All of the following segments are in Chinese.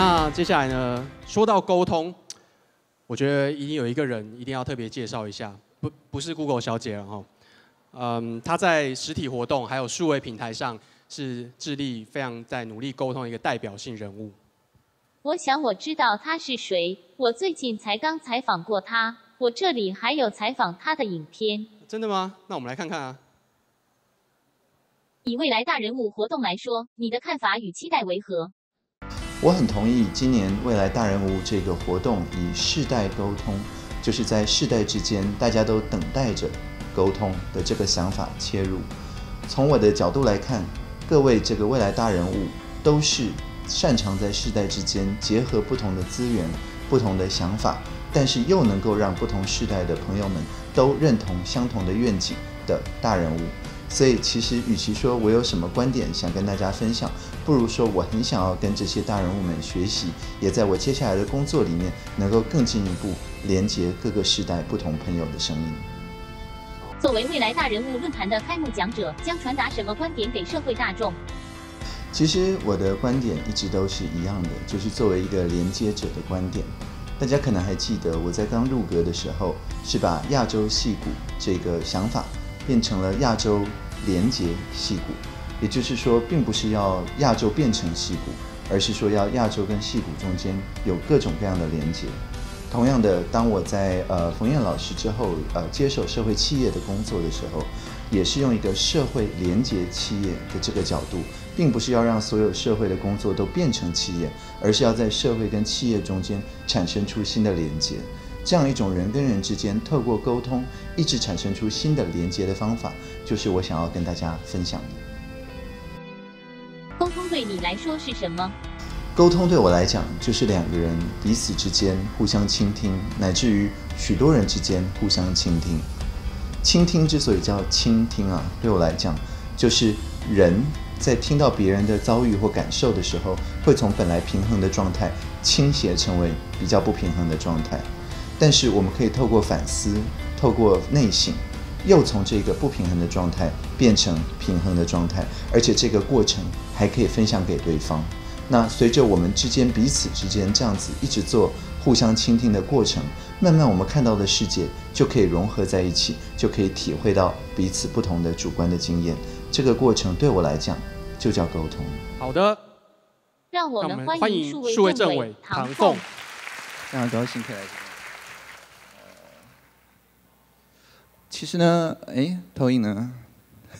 那接下来呢，说到沟通，我觉得一定有一个人一定要特别介绍一下，不不是 Google 小姐了哈，嗯，她在实体活动还有数位平台上是致力非常在努力沟通一个代表性人物。我想我知道他是谁，我最近才刚采访过他，我这里还有采访他的影片。真的吗？那我们来看看啊。以未来大人物活动来说，你的看法与期待为何？我很同意今年未来大人物这个活动以世代沟通，就是在世代之间大家都等待着沟通的这个想法切入。从我的角度来看，各位这个未来大人物都是。擅长在世代之间结合不同的资源、不同的想法，但是又能够让不同世代的朋友们都认同相同的愿景的大人物。所以，其实与其说我有什么观点想跟大家分享，不如说我很想要跟这些大人物们学习，也在我接下来的工作里面能够更进一步连接各个世代不同朋友的声音。作为未来大人物论坛的开幕讲者，将传达什么观点给社会大众？其实我的观点一直都是一样的，就是作为一个连接者的观点。大家可能还记得，我在刚入阁的时候，是把亚洲戏骨这个想法变成了亚洲连接戏骨，也就是说，并不是要亚洲变成戏骨，而是说要亚洲跟戏骨中间有各种各样的连接。同样的，当我在呃冯燕老师之后，呃接手社会企业的工作的时候，也是用一个社会连接企业的这个角度。并不是要让所有社会的工作都变成企业，而是要在社会跟企业中间产生出新的连接。这样一种人跟人之间透过沟通，一直产生出新的连接的方法，就是我想要跟大家分享的。沟通对你来说是什么？沟通对我来讲，就是两个人彼此之间互相倾听，乃至于许多人之间互相倾听。倾听之所以叫倾听啊，对我来讲，就是人。在听到别人的遭遇或感受的时候，会从本来平衡的状态倾斜成为比较不平衡的状态。但是我们可以透过反思，透过内省，又从这个不平衡的状态变成平衡的状态，而且这个过程还可以分享给对方。那随着我们之间彼此之间这样子一直做互相倾听的过程，慢慢我们看到的世界就可以融合在一起，就可以体会到彼此不同的主观的经验。这个过程对我来讲就叫沟通。好的，让我们欢迎数位政委唐凤。非常高兴可以来。其实呢，哎，投影呢？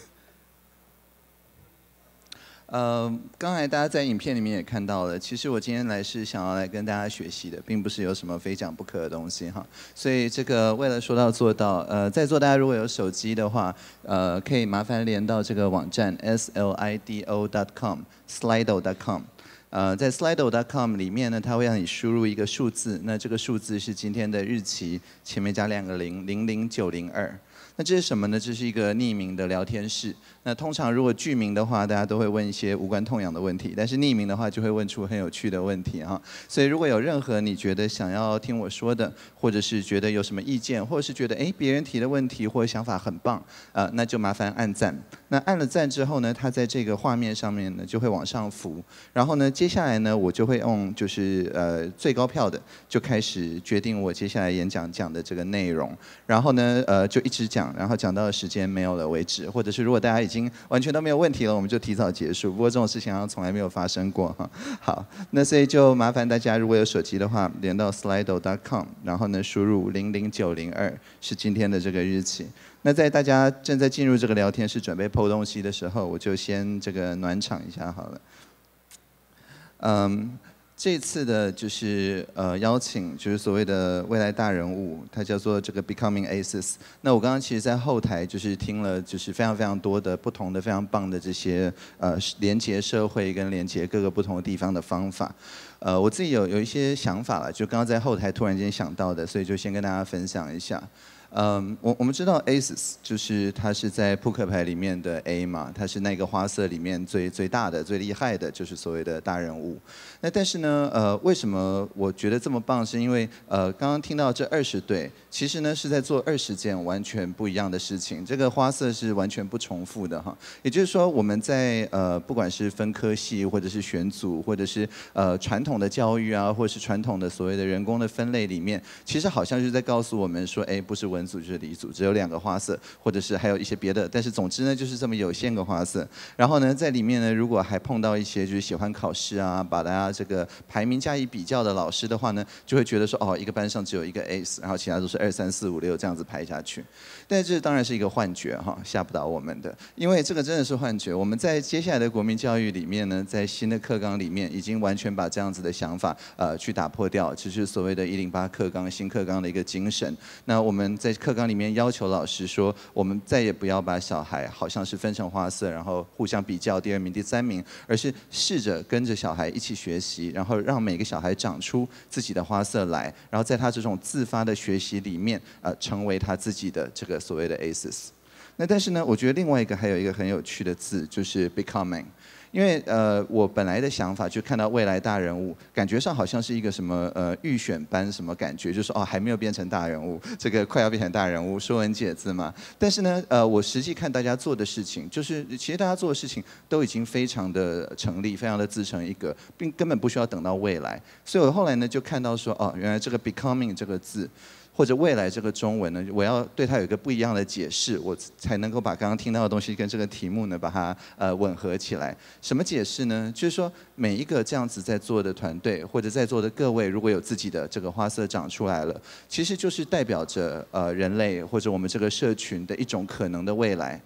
呃，刚才大家在影片里面也看到了，其实我今天来是想要来跟大家学习的，并不是有什么非讲不可的东西哈。所以这个为了说到做到，呃，在座大家如果有手机的话，呃，可以麻烦连到这个网站 slido.com slido.com。Sl 呃，在 Slido.com 里面呢，它会让你输入一个数字，那这个数字是今天的日期，前面加两个零，零零九零二。那这是什么呢？这是一个匿名的聊天室。那通常如果具名的话，大家都会问一些无关痛痒的问题；但是匿名的话，就会问出很有趣的问题哈。所以如果有任何你觉得想要听我说的，或者是觉得有什么意见，或者是觉得哎别人提的问题或者想法很棒，呃，那就麻烦按赞。那按了赞之后呢，它在这个画面上面呢就会往上浮。然后呢，接下来呢，我就会用就是呃最高票的就开始决定我接下来演讲讲的这个内容。然后呢，呃，就一直讲。然后讲到时间没有了为止，或者是如果大家已经完全都没有问题了，我们就提早结束。不过这种事情好像从来没有发生过哈。好，那所以就麻烦大家如果有手机的话，连到 slido.com，然后呢输入零零九零二是今天的这个日期。那在大家正在进入这个聊天室准备剖东西的时候，我就先这个暖场一下好了。嗯。这次的就是呃邀请，就是所谓的未来大人物，他叫做这个 Becoming Aces。那我刚刚其实，在后台就是听了，就是非常非常多的不同的非常棒的这些呃连接社会跟连接各个不同的地方的方法。呃，我自己有有一些想法了，就刚刚在后台突然间想到的，所以就先跟大家分享一下。嗯，我我们知道 Aces 就是它是在扑克牌里面的 A 嘛，它是那个花色里面最最大的、最厉害的，就是所谓的大人物。那但是呢，呃，为什么我觉得这么棒？是因为呃，刚刚听到这二十对，其实呢是在做二十件完全不一样的事情。这个花色是完全不重复的哈。也就是说，我们在呃，不管是分科系，或者是选组，或者是呃传统的教育啊，或者是传统的所谓的人工的分类里面，其实好像是在告诉我们说，哎，不是文组就是理组，只有两个花色，或者是还有一些别的。但是总之呢，就是这么有限个花色。然后呢，在里面呢，如果还碰到一些就是喜欢考试啊，把大家这个排名加以比较的老师的话呢，就会觉得说，哦，一个班上只有一个 Ace，然后其他都是二三四五六这样子排下去。但这当然是一个幻觉哈，吓不倒我们的，因为这个真的是幻觉。我们在接下来的国民教育里面呢，在新的课纲里面，已经完全把这样子的想法呃去打破掉，这是所谓的“一零八课纲”新课纲的一个精神。那我们在课纲里面要求老师说，我们再也不要把小孩好像是分成花色，然后互相比较第二名、第三名，而是试着跟着小孩一起学习，然后让每个小孩长出自己的花色来，然后在他这种自发的学习里面，呃，成为他自己的这个所谓的 aces。那但是呢，我觉得另外一个还有一个很有趣的字，就是 becoming。因为呃，我本来的想法就看到未来大人物，感觉上好像是一个什么呃预选班什么感觉，就是哦还没有变成大人物，这个快要变成大人物，说文解字嘛。但是呢，呃，我实际看大家做的事情，就是其实大家做的事情都已经非常的成立，非常的自成一格，并根本不需要等到未来。所以我后来呢就看到说，哦，原来这个 becoming 这个字。或者未来这个中文呢，我要对它有一个不一样的解释，我才能够把刚刚听到的东西跟这个题目呢，把它呃吻合起来。什么解释呢？就是说每一个这样子在做的团队，或者在座的各位，如果有自己的这个花色长出来了，其实就是代表着呃人类或者我们这个社群的一种可能的未来。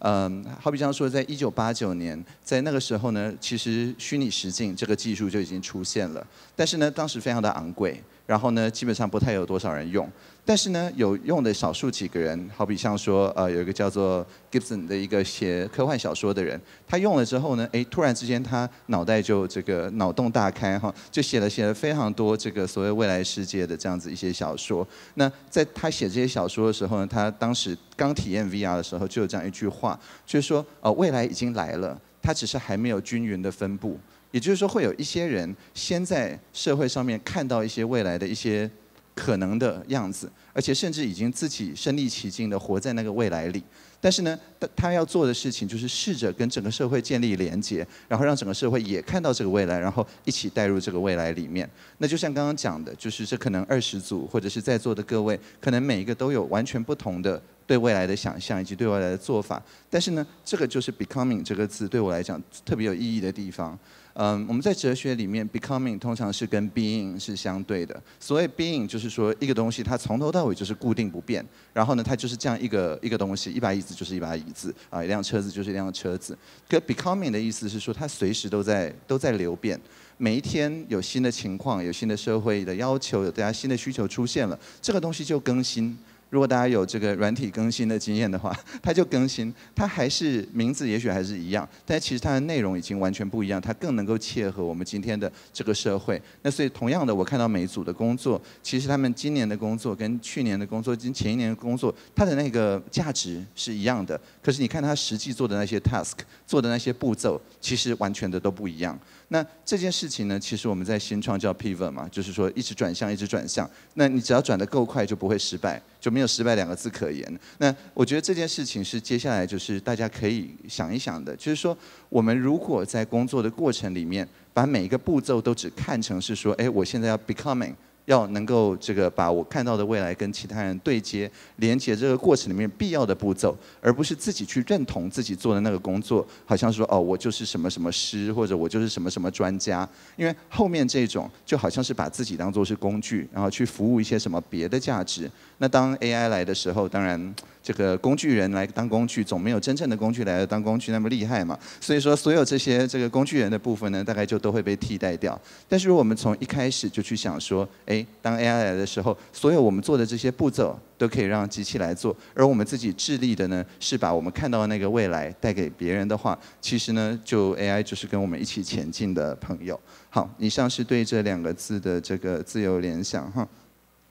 嗯，好比这样说，在一九八九年，在那个时候呢，其实虚拟实境这个技术就已经出现了，但是呢，当时非常的昂贵。然后呢，基本上不太有多少人用，但是呢，有用的少数几个人，好比像说，呃，有一个叫做 Gibson 的一个写科幻小说的人，他用了之后呢，哎，突然之间他脑袋就这个脑洞大开哈，就写了写了非常多这个所谓未来世界的这样子一些小说。那在他写这些小说的时候呢，他当时刚体验 VR 的时候，就有这样一句话，就是说，呃，未来已经来了，它只是还没有均匀的分布。也就是说，会有一些人先在社会上面看到一些未来的一些可能的样子，而且甚至已经自己身临其境的活在那个未来里。但是呢，他他要做的事情就是试着跟整个社会建立连接，然后让整个社会也看到这个未来，然后一起带入这个未来里面。那就像刚刚讲的，就是这可能二十组或者是在座的各位，可能每一个都有完全不同的对未来的想象以及对未来的做法。但是呢，这个就是 becoming 这个字对我来讲特别有意义的地方。嗯，我们在哲学里面，becoming 通常是跟 being 是相对的。所谓 being 就是说一个东西它从头到尾就是固定不变，然后呢，它就是这样一个一个东西，一把椅子就是一把椅子，啊，一辆车子就是一辆车子。可 becoming 的意思是说它随时都在都在流变，每一天有新的情况，有新的社会的要求，有大家新的需求出现了，这个东西就更新。如果大家有这个软体更新的经验的话，它就更新，它还是名字也许还是一样，但其实它的内容已经完全不一样，它更能够切合我们今天的这个社会。那所以同样的，我看到每一组的工作，其实他们今年的工作跟去年的工作、跟前一年的工作，它的那个价值是一样的。可是你看他实际做的那些 task，做的那些步骤，其实完全的都不一样。那这件事情呢，其实我们在新创叫 pivot 嘛，就是说一直转向，一直转向。那你只要转得够快，就不会失败，就没有失败两个字可言。那我觉得这件事情是接下来就是大家可以想一想的，就是说我们如果在工作的过程里面，把每一个步骤都只看成是说，哎，我现在要 becoming。要能够这个把我看到的未来跟其他人对接、连接这个过程里面必要的步骤，而不是自己去认同自己做的那个工作，好像说哦，我就是什么什么师，或者我就是什么什么专家。因为后面这种就好像是把自己当做是工具，然后去服务一些什么别的价值。那当 AI 来的时候，当然。这个工具人来当工具，总没有真正的工具来当工具那么厉害嘛。所以说，所有这些这个工具人的部分呢，大概就都会被替代掉。但是，如果我们从一开始就去想说，哎，当 AI 来的时候，所有我们做的这些步骤都可以让机器来做，而我们自己致力的呢，是把我们看到的那个未来带给别人的话，其实呢，就 AI 就是跟我们一起前进的朋友。好，以上是对这两个字的这个自由联想哈。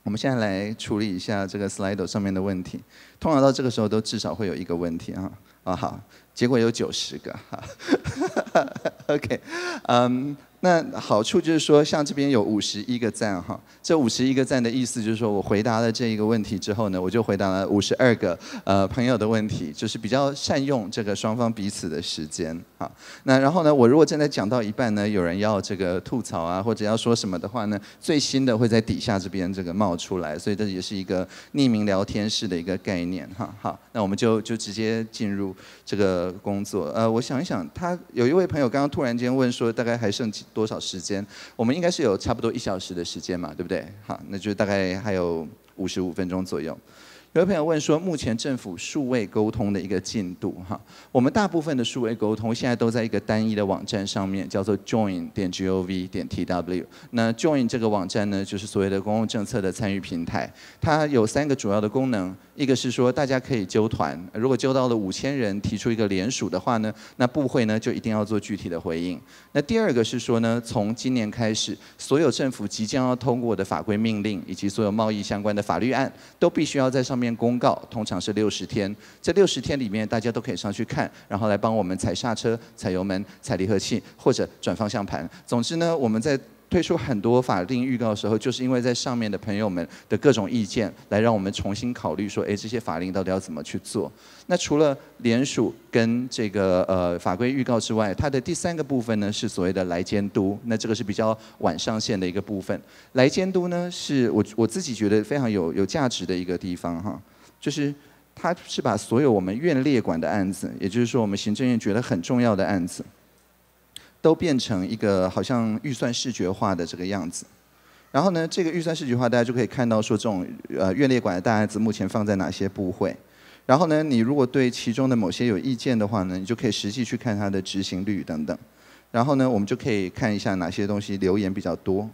我们现在来处理一下这个 Slido 上面的问题。通常到这个时候都至少会有一个问题啊。啊好，结果有九十个哈。OK，嗯。那好处就是说，像这边有五十一个赞哈，这五十一个赞的意思就是说我回答了这一个问题之后呢，我就回答了五十二个呃朋友的问题，就是比较善用这个双方彼此的时间哈。那然后呢，我如果正在讲到一半呢，有人要这个吐槽啊，或者要说什么的话呢，最新的会在底下这边这个冒出来，所以这也是一个匿名聊天室的一个概念哈。好，那我们就就直接进入这个工作。呃，我想一想，他有一位朋友刚刚突然间问说，大概还剩几？多少时间？我们应该是有差不多一小时的时间嘛，对不对？好，那就大概还有五十五分钟左右。有位朋友问说，目前政府数位沟通的一个进度哈，我们大部分的数位沟通现在都在一个单一的网站上面，叫做 join 点 gov 点 tw。那 join 这个网站呢，就是所谓的公共政策的参与平台，它有三个主要的功能。一个是说大家可以揪团，如果揪到了五千人提出一个联署的话呢，那部会呢就一定要做具体的回应。那第二个是说呢，从今年开始，所有政府即将要通过的法规命令以及所有贸易相关的法律案，都必须要在上面公告，通常是六十天。这六十天里面，大家都可以上去看，然后来帮我们踩刹车、踩油门、踩离合器或者转方向盘。总之呢，我们在。推出很多法定预告的时候，就是因为在上面的朋友们的各种意见，来让我们重新考虑说，哎，这些法令到底要怎么去做？那除了联署跟这个呃法规预告之外，它的第三个部分呢是所谓的来监督。那这个是比较晚上线的一个部分。来监督呢，是我我自己觉得非常有有价值的一个地方哈，就是它是把所有我们院列管的案子，也就是说我们行政院觉得很重要的案子。都变成一个好像预算视觉化的这个样子，然后呢，这个预算视觉化大家就可以看到说这种呃院列管的大案子目前放在哪些部会，然后呢，你如果对其中的某些有意见的话呢，你就可以实际去看它的执行率等等，然后呢，我们就可以看一下哪些东西留言比较多。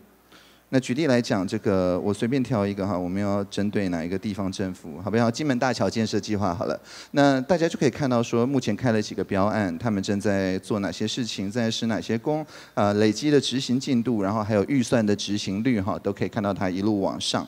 那举例来讲，这个我随便挑一个哈，我们要针对哪一个地方政府，好不好？金门大桥建设计划好了，那大家就可以看到说，目前开了几个标案，他们正在做哪些事情，在施哪些工，啊，累积的执行进度，然后还有预算的执行率哈，都可以看到它一路往上。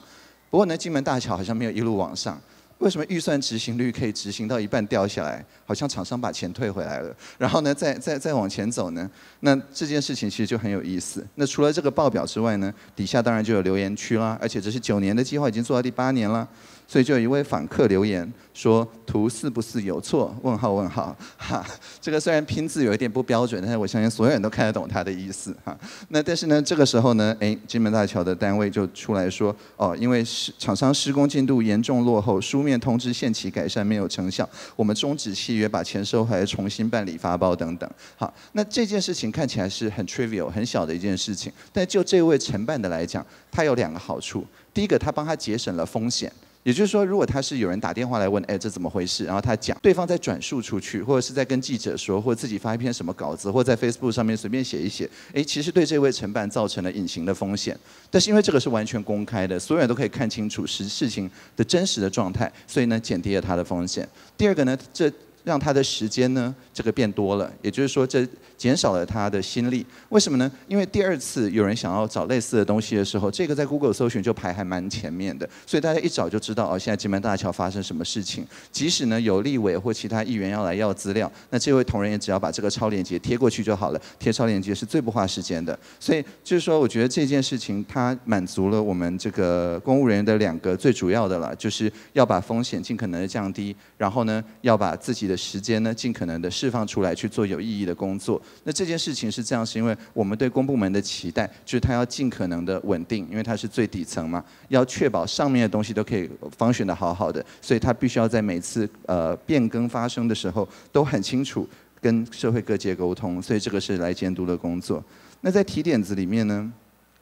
不过呢，金门大桥好像没有一路往上。为什么预算执行率可以执行到一半掉下来？好像厂商把钱退回来了，然后呢，再再再往前走呢？那这件事情其实就很有意思。那除了这个报表之外呢，底下当然就有留言区啦，而且这是九年的计划，已经做到第八年了。所以就有一位访客留言说：“图四不四有错？”问号问号 哈。这个虽然拼字有一点不标准，但是我相信所有人都看得懂他的意思 哈。那但是呢，这个时候呢，哎，金门大桥的单位就出来说：“哦，因为施厂商施工进度严重落后，书面通知限期改善没有成效，我们终止契约，把钱收回来，重新办理发包等等。”好，那这件事情看起来是很 trivial 很小的一件事情，但就这位承办的来讲，他有两个好处。第一个，他帮他节省了风险。也就是说，如果他是有人打电话来问，哎，这怎么回事？然后他讲，对方在转述出去，或者是在跟记者说，或者自己发一篇什么稿子，或者在 Facebook 上面随便写一写，哎，其实对这位承办造成了隐形的风险。但是因为这个是完全公开的，所有人都可以看清楚实事情的真实的状态，所以呢，减低了他的风险。第二个呢，这让他的时间呢，这个变多了，也就是说这。减少了他的心力，为什么呢？因为第二次有人想要找类似的东西的时候，这个在 Google 搜寻就排还蛮前面的，所以大家一找就知道哦，现在金门大桥发生什么事情。即使呢有立委或其他议员要来要资料，那这位同仁也只要把这个超链接贴过去就好了，贴超链接是最不花时间的。所以就是说，我觉得这件事情它满足了我们这个公务人员的两个最主要的了，就是要把风险尽可能的降低，然后呢要把自己的时间呢尽可能的释放出来去做有意义的工作。那这件事情是这样，是因为我们对公部门的期待，就是它要尽可能的稳定，因为它是最底层嘛，要确保上面的东西都可以方选的好好的，所以它必须要在每次呃变更发生的时候都很清楚跟社会各界沟通，所以这个是来监督的工作。那在提点子里面呢，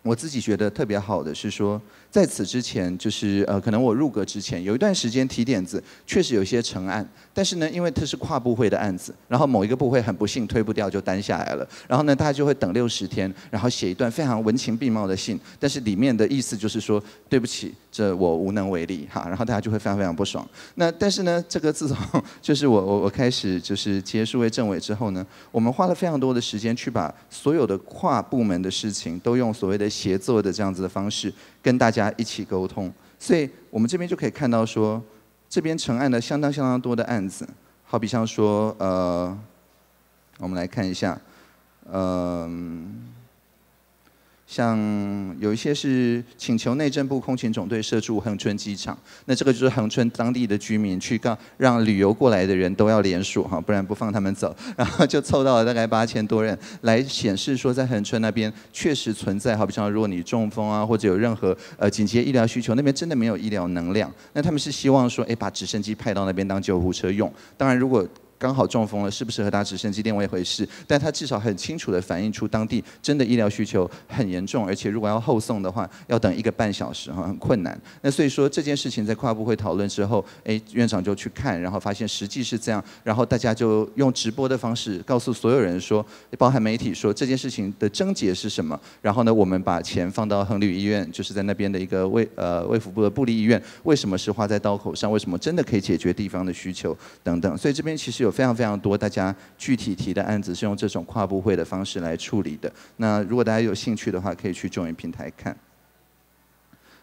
我自己觉得特别好的是说。在此之前，就是呃，可能我入阁之前有一段时间提点子，确实有些成案，但是呢，因为它是跨部会的案子，然后某一个部会很不幸推不掉就担下来了，然后呢，大家就会等六十天，然后写一段非常文情并茂的信，但是里面的意思就是说对不起，这我无能为力哈，然后大家就会非常非常不爽。那但是呢，这个自从就是我我我开始就是接数位政委之后呢，我们花了非常多的时间去把所有的跨部门的事情都用所谓的协作的这样子的方式。跟大家一起沟通，所以我们这边就可以看到说，这边成案的相当相当多的案子，好比像说，呃，我们来看一下，嗯。像有一些是请求内政部空勤总队设驻恒春机场，那这个就是恒春当地的居民去告，让旅游过来的人都要联署哈，不然不放他们走，然后就凑到了大概八千多人，来显示说在恒春那边确实存在，好比像如果你中风啊或者有任何呃紧急医疗需求，那边真的没有医疗能量，那他们是希望说，哎，把直升机派到那边当救护车用，当然如果。刚好中风了，适不适合搭直升机另外一回事，但他至少很清楚地反映出当地真的医疗需求很严重，而且如果要后送的话，要等一个半小时哈，很困难。那所以说这件事情在跨部会讨论之后，哎，院长就去看，然后发现实际是这样，然后大家就用直播的方式告诉所有人说，包含媒体说这件事情的症结是什么，然后呢，我们把钱放到恒旅医院，就是在那边的一个卫呃卫福部的布利医院，为什么是花在刀口上？为什么真的可以解决地方的需求等等？所以这边其实有。非常非常多，大家具体提的案子是用这种跨部会的方式来处理的。那如果大家有兴趣的话，可以去众云平台看。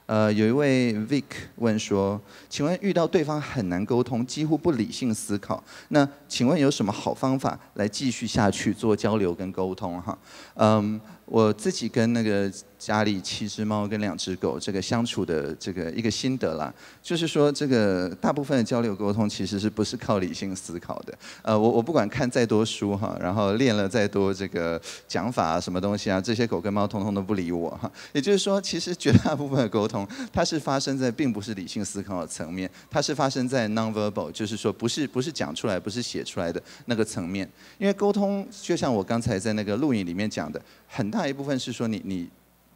呃，有一位 Vic 问说：“请问遇到对方很难沟通，几乎不理性思考，那请问有什么好方法来继续下去做交流跟沟通？”哈，嗯。我自己跟那个家里七只猫跟两只狗这个相处的这个一个心得啦，就是说这个大部分的交流沟通其实是不是靠理性思考的？呃，我我不管看再多书哈，然后练了再多这个讲法啊，什么东西啊，这些狗跟猫通通都不理我哈。也就是说，其实绝大部分的沟通，它是发生在并不是理性思考的层面，它是发生在 nonverbal，就是说不是不是讲出来，不是写出来的那个层面。因为沟通就像我刚才在那个录影里面讲的。很大一部分是说你你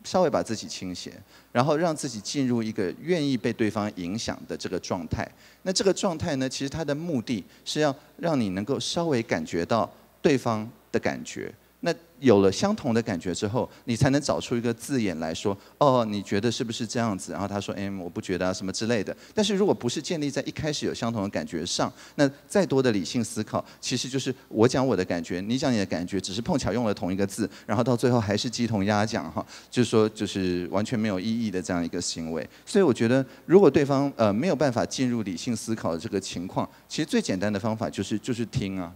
稍微把自己倾斜，然后让自己进入一个愿意被对方影响的这个状态。那这个状态呢，其实它的目的是要让你能够稍微感觉到对方的感觉。有了相同的感觉之后，你才能找出一个字眼来说，哦，你觉得是不是这样子？然后他说，哎，我不觉得啊，什么之类的。但是如果不是建立在一开始有相同的感觉上，那再多的理性思考，其实就是我讲我的感觉，你讲你的感觉，只是碰巧用了同一个字，然后到最后还是鸡同鸭讲哈，就是说就是完全没有意义的这样一个行为。所以我觉得，如果对方呃没有办法进入理性思考的这个情况，其实最简单的方法就是就是听啊，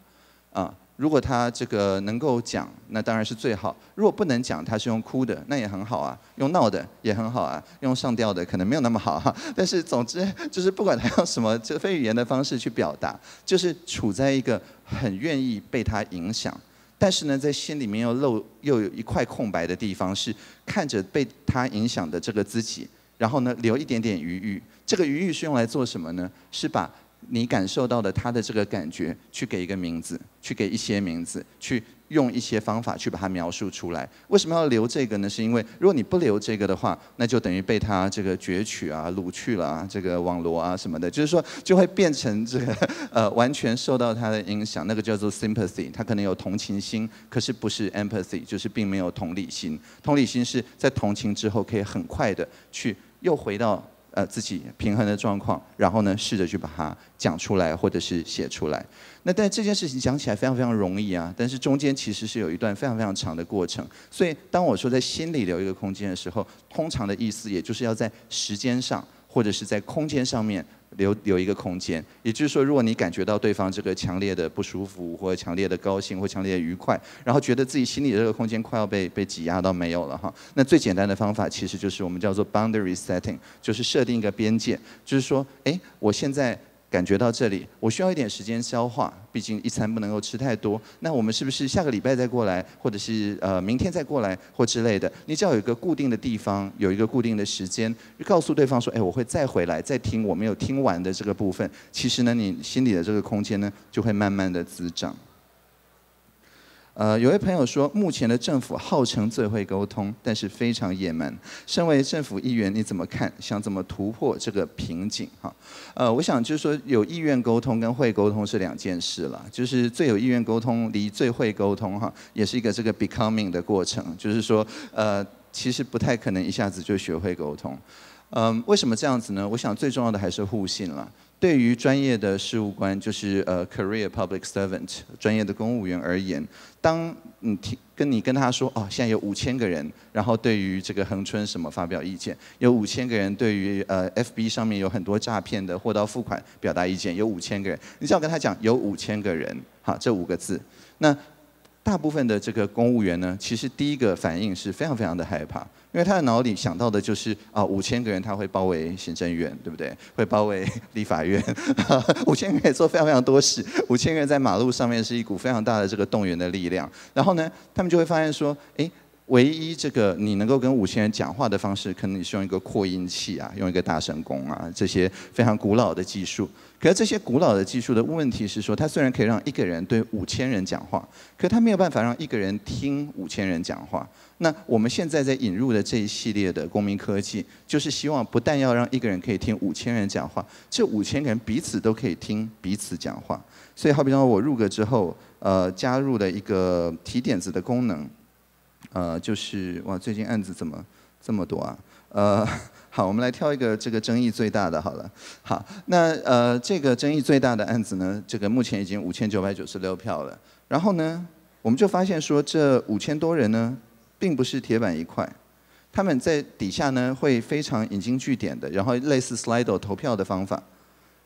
啊。如果他这个能够讲，那当然是最好。如果不能讲，他是用哭的，那也很好啊。用闹的也很好啊。用上吊的可能没有那么好哈。但是总之就是不管他用什么这非语言的方式去表达，就是处在一个很愿意被他影响，但是呢，在心里面又漏又有一块空白的地方，是看着被他影响的这个自己，然后呢留一点点余裕。这个余裕是用来做什么呢？是把。你感受到的他的这个感觉，去给一个名字，去给一些名字，去用一些方法去把它描述出来。为什么要留这个呢？是因为如果你不留这个的话，那就等于被他这个攫取啊、掳去了啊、这个网罗啊什么的，就是说就会变成这个 呃完全受到他的影响。那个叫做 sympathy，他可能有同情心，可是不是 empathy，就是并没有同理心。同理心是在同情之后可以很快的去又回到。呃，自己平衡的状况，然后呢，试着去把它讲出来，或者是写出来。那但这件事情讲起来非常非常容易啊，但是中间其实是有一段非常非常长的过程。所以当我说在心里留一个空间的时候，通常的意思也就是要在时间上，或者是在空间上面。留留一个空间，也就是说，如果你感觉到对方这个强烈的不舒服，或者强烈的高兴，或强烈的愉快，然后觉得自己心里的这个空间快要被被挤压到没有了哈，那最简单的方法其实就是我们叫做 boundary setting，就是设定一个边界，就是说，哎，我现在。感觉到这里，我需要一点时间消化，毕竟一餐不能够吃太多。那我们是不是下个礼拜再过来，或者是呃明天再过来或之类的？你只要有一个固定的地方，有一个固定的时间，告诉对方说：“哎，我会再回来，再听我没有听完的这个部分。”其实呢，你心里的这个空间呢，就会慢慢的滋长。呃，有位朋友说，目前的政府号称最会沟通，但是非常野蛮。身为政府议员，你怎么看？想怎么突破这个瓶颈？哈，呃，我想就是说，有意愿沟通跟会沟通是两件事了。就是最有意愿沟通，离最会沟通，哈，也是一个这个 becoming 的过程。就是说，呃，其实不太可能一下子就学会沟通。嗯，为什么这样子呢？我想最重要的还是互信了。对于专业的事务官，就是呃 career public servant 专业的公务员而言，当你听跟你跟他说哦，现在有五千个人，然后对于这个恒春什么发表意见，有五千个人对于呃 FB 上面有很多诈骗的货到付款表达意见，有五千个人，你只要跟他讲有五千个人，好这五个字，那大部分的这个公务员呢，其实第一个反应是非常非常的害怕。因为他的脑里想到的就是啊，五千个人他会包围行政院，对不对？会包围立法院，五千个人可以做非常非常多事。五千个人在马路上面是一股非常大的这个动员的力量。然后呢，他们就会发现说，哎。唯一这个你能够跟五千人讲话的方式，可能你是用一个扩音器啊，用一个大声公啊，这些非常古老的技术。可是这些古老的技术的问题是说，它虽然可以让一个人对五千人讲话，可它没有办法让一个人听五千人讲话。那我们现在在引入的这一系列的公民科技，就是希望不但要让一个人可以听五千人讲话，这五千个人彼此都可以听彼此讲话。所以好比说我入格之后，呃，加入了一个提点子的功能。呃，就是哇，最近案子怎么这么多啊？呃，好，我们来挑一个这个争议最大的好了。好，那呃，这个争议最大的案子呢，这个目前已经五千九百九十六票了。然后呢，我们就发现说，这五千多人呢，并不是铁板一块，他们在底下呢会非常引经据典的，然后类似 Slido 投票的方法，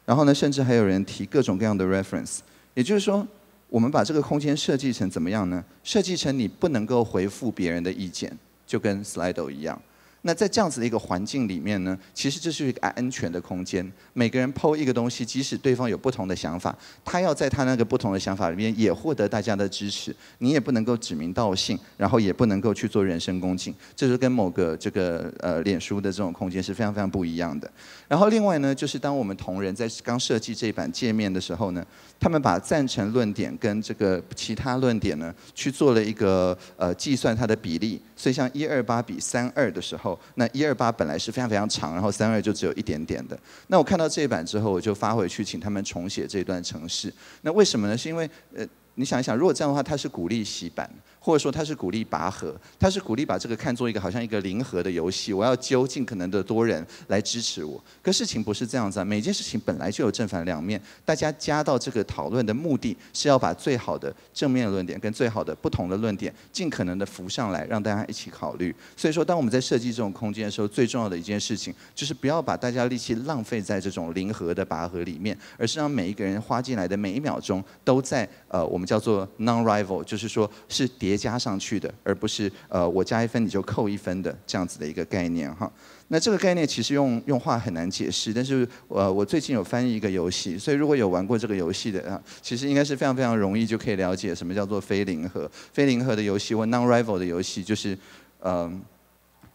然后呢，甚至还有人提各种各样的 reference，也就是说。我们把这个空间设计成怎么样呢？设计成你不能够回复别人的意见，就跟 Slido 一样。那在这样子的一个环境里面呢，其实这是一个安全的空间。每个人剖一个东西，即使对方有不同的想法，他要在他那个不同的想法里面也获得大家的支持。你也不能够指名道姓，然后也不能够去做人身攻击，这是跟某个这个呃脸书的这种空间是非常非常不一样的。然后另外呢，就是当我们同仁在刚设计这版界面的时候呢，他们把赞成论点跟这个其他论点呢去做了一个呃计算它的比例。所以像一二八比三二的时候，那一二八本来是非常非常长，然后三二就只有一点点的。那我看到这一版之后，我就发回去请他们重写这段程式。那为什么呢？是因为呃。你想一想，如果这样的话，它是鼓励洗版，或者说他是鼓励拔河，他是鼓励把这个看作一个好像一个零和的游戏，我要揪尽可能的多人来支持我。可事情不是这样子啊，每件事情本来就有正反两面，大家加到这个讨论的目的是要把最好的正面论点跟最好的不同的论点尽可能的浮上来，让大家一起考虑。所以说，当我们在设计这种空间的时候，最重要的一件事情就是不要把大家力气浪费在这种零和的拔河里面，而是让每一个人花进来的每一秒钟都在呃我们。叫做 non-rival，就是说是叠叠加上去的，而不是呃我加一分你就扣一分的这样子的一个概念哈。那这个概念其实用用话很难解释，但是呃我最近有翻译一个游戏，所以如果有玩过这个游戏的啊，其实应该是非常非常容易就可以了解什么叫做非零和。非零和的游戏或 non-rival 的游戏就是嗯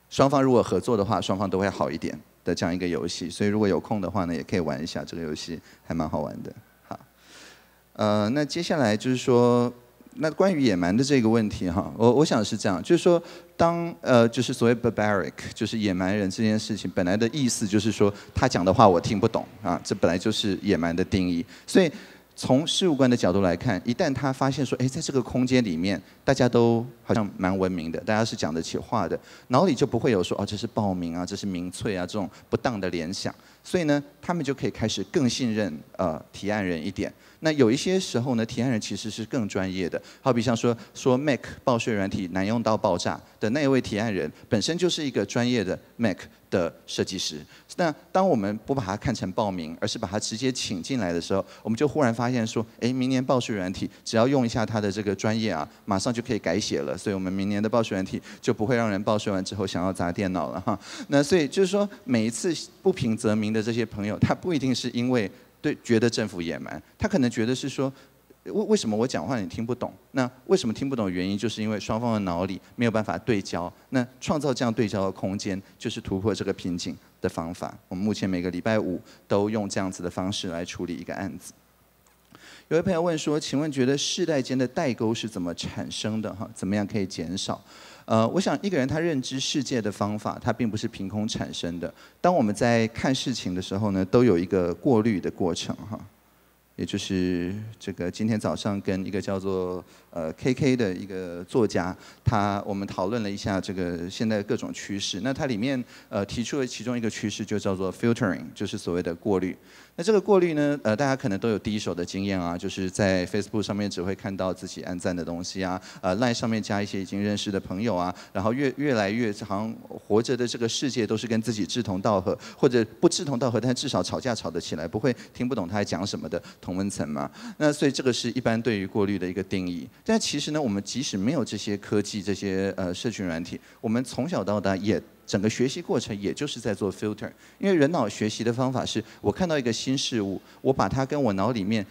双方如果合作的话，双方都会好一点的这样一个游戏。所以如果有空的话呢，也可以玩一下这个游戏，还蛮好玩的。好呃，那接下来就是说，那关于野蛮的这个问题哈，我我想是这样，就是说，当呃，就是所谓 barbaric，就是野蛮人这件事情，本来的意思就是说，他讲的话我听不懂啊，这本来就是野蛮的定义。所以从事务官的角度来看，一旦他发现说，哎，在这个空间里面，大家都好像蛮文明的，大家是讲得起话的，脑里就不会有说，哦，这是暴民啊，这是民粹啊这种不当的联想。所以呢，他们就可以开始更信任呃提案人一点。那有一些时候呢，提案人其实是更专业的，好比像说说 Mac 报税软体难用到爆炸的那一位提案人，本身就是一个专业的 Mac 的设计师。那当我们不把它看成报名，而是把它直接请进来的时候，我们就忽然发现说，哎，明年报税软体只要用一下它的这个专业啊，马上就可以改写了。所以我们明年的报税软体就不会让人报税完之后想要砸电脑了哈。那所以就是说，每一次不平则鸣的这些朋友，他不一定是因为。对，觉得政府野蛮，他可能觉得是说，为为什么我讲话你听不懂？那为什么听不懂的原因，就是因为双方的脑里没有办法对焦。那创造这样对焦的空间，就是突破这个瓶颈的方法。我们目前每个礼拜五都用这样子的方式来处理一个案子。有位朋友问说，请问觉得世代间的代沟是怎么产生的？哈，怎么样可以减少？呃，我想一个人他认知世界的方法，他并不是凭空产生的。当我们在看事情的时候呢，都有一个过滤的过程哈。也就是这个今天早上跟一个叫做呃 KK 的一个作家，他我们讨论了一下这个现在各种趋势。那它里面呃提出了其中一个趋势，就叫做 filtering，就是所谓的过滤。那这个过滤呢，呃，大家可能都有第一手的经验啊，就是在 Facebook 上面只会看到自己按赞的东西啊，呃，Line 上面加一些已经认识的朋友啊，然后越越来越好像活着的这个世界都是跟自己志同道合，或者不志同道合，但至少吵架吵得起来，不会听不懂他在讲什么的同温层嘛。那所以这个是一般对于过滤的一个定义。但其实呢，我们即使没有这些科技、这些呃社群软体，我们从小到大也。整个学习过程也就是在做 filter，因为人脑学习的方法是我看到一个新事物，我把它跟我脑里面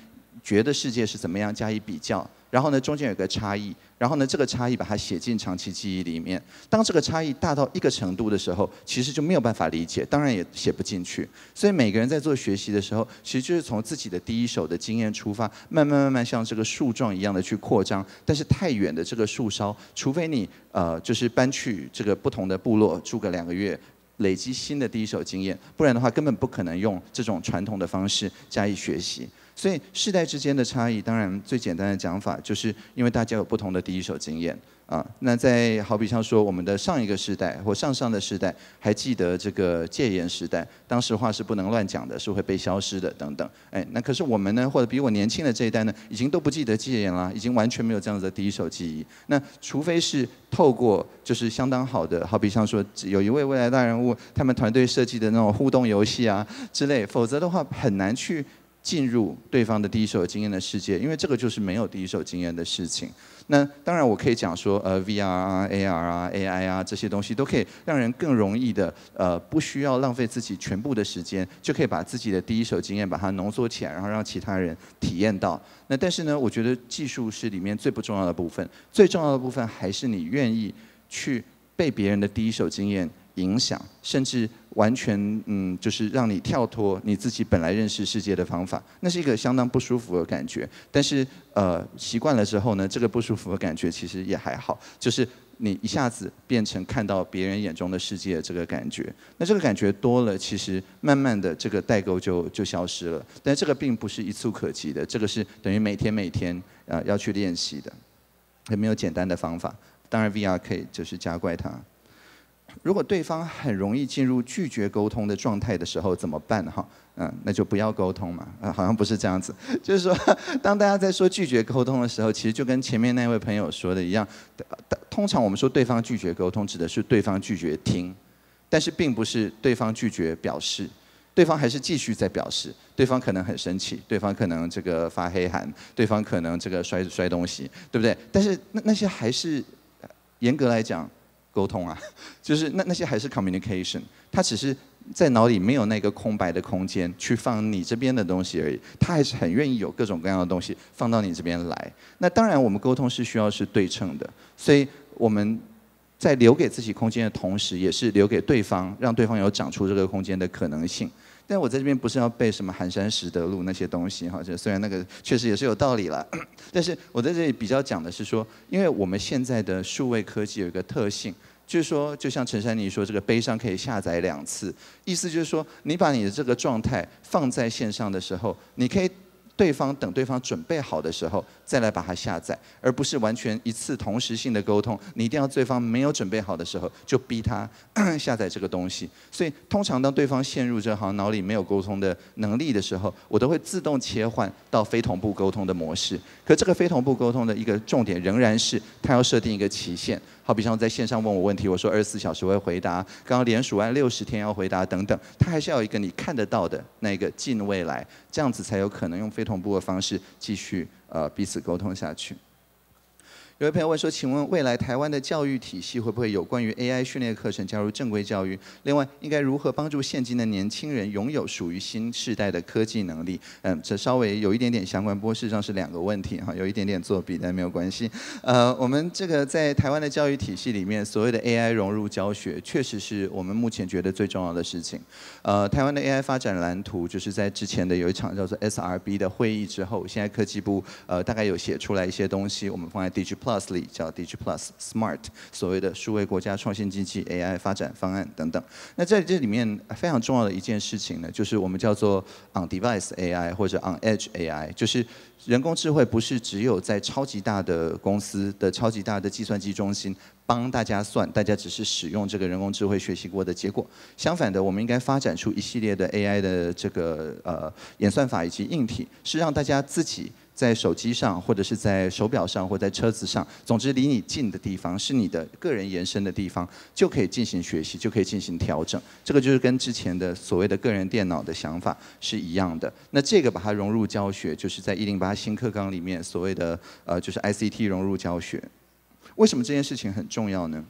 觉得世界是怎么样加以比较。然后呢，中间有个差异，然后呢，这个差异把它写进长期记忆里面。当这个差异大到一个程度的时候，其实就没有办法理解，当然也写不进去。所以每个人在做学习的时候，其实就是从自己的第一手的经验出发，慢慢慢慢像这个树状一样的去扩张。但是太远的这个树梢，除非你呃就是搬去这个不同的部落住个两个月，累积新的第一手经验，不然的话根本不可能用这种传统的方式加以学习。所以世代之间的差异，当然最简单的讲法，就是因为大家有不同的第一手经验啊。那在好比像说我们的上一个世代或上上的时代，还记得这个戒严时代，当时话是不能乱讲的，是会被消失的等等。哎，那可是我们呢，或者比我年轻的这一代呢，已经都不记得戒严了，已经完全没有这样子的第一手记忆。那除非是透过就是相当好的，好比像说有一位未来大人物，他们团队设计的那种互动游戏啊之类，否则的话很难去。进入对方的第一手经验的世界，因为这个就是没有第一手经验的事情。那当然，我可以讲说，呃，VR 啊、AR 啊、AI 啊这些东西都可以让人更容易的，呃，不需要浪费自己全部的时间，就可以把自己的第一手经验把它浓缩起来，然后让其他人体验到。那但是呢，我觉得技术是里面最不重要的部分，最重要的部分还是你愿意去被别人的第一手经验影响，甚至。完全嗯，就是让你跳脱你自己本来认识世界的方法，那是一个相当不舒服的感觉。但是呃，习惯了之后呢，这个不舒服的感觉其实也还好，就是你一下子变成看到别人眼中的世界这个感觉。那这个感觉多了，其实慢慢的这个代沟就就消失了。但这个并不是一蹴可及的，这个是等于每天每天呃要去练习的，也没有简单的方法。当然 VR 可以就是加怪它。如果对方很容易进入拒绝沟通的状态的时候怎么办哈？嗯，那就不要沟通嘛。啊，好像不是这样子。就是说，当大家在说拒绝沟通的时候，其实就跟前面那位朋友说的一样。通常我们说对方拒绝沟通，指的是对方拒绝听，但是并不是对方拒绝表示。对方还是继续在表示，对方可能很生气，对方可能这个发黑函，对方可能这个摔摔东西，对不对？但是那那些还是严格来讲。沟通啊，就是那那些还是 communication，他只是在脑里没有那个空白的空间去放你这边的东西而已，他还是很愿意有各种各样的东西放到你这边来。那当然，我们沟通是需要是对称的，所以我们在留给自己空间的同时，也是留给对方，让对方有长出这个空间的可能性。但我在这边不是要背什么寒山拾得路那些东西哈，就虽然那个确实也是有道理了，但是我在这里比较讲的是说，因为我们现在的数位科技有一个特性，就是说，就像陈珊妮说，这个悲伤可以下载两次，意思就是说，你把你的这个状态放在线上的时候，你可以。对方等对方准备好的时候再来把它下载，而不是完全一次同时性的沟通。你一定要对方没有准备好的时候就逼他 下载这个东西。所以通常当对方陷入这行脑里没有沟通的能力的时候，我都会自动切换到非同步沟通的模式。可这个非同步沟通的一个重点仍然是，他要设定一个期限。好比像在线上问我问题，我说二十四小时会回答。刚刚连署按六十天要回答等等，他还是要一个你看得到的那个近未来，这样子才有可能用非同步的方式继续呃彼此沟通下去。有位朋友问说：“请问未来台湾的教育体系会不会有关于 AI 训练课程加入正规教育？另外，应该如何帮助现今的年轻人拥有属于新时代的科技能力？”嗯，这稍微有一点点相关，不过事实上是两个问题哈，有一点点作弊，但没有关系。呃，我们这个在台湾的教育体系里面，所谓的 AI 融入教学，确实是我们目前觉得最重要的事情。呃，台湾的 AI 发展蓝图，就是在之前的有一场叫做 SRB 的会议之后，现在科技部呃大概有写出来一些东西，我们放在 Digi。Plus 里叫 Digi Plus Smart，所谓的数位国家创新经济 AI 发展方案等等。那在这里面非常重要的一件事情呢，就是我们叫做 On Device AI 或者 On Edge AI，就是人工智慧不是只有在超级大的公司的超级大的计算机中心帮大家算，大家只是使用这个人工智慧学习过的结果。相反的，我们应该发展出一系列的 AI 的这个呃演算法以及硬体，是让大家自己。在手机上，或者是在手表上，或在车子上，总之离你近的地方，是你的个人延伸的地方，就可以进行学习，就可以进行调整。这个就是跟之前的所谓的个人电脑的想法是一样的。那这个把它融入教学，就是在一零八新课纲里面所谓的呃，就是 ICT 融入教学。为什么这件事情很重要呢？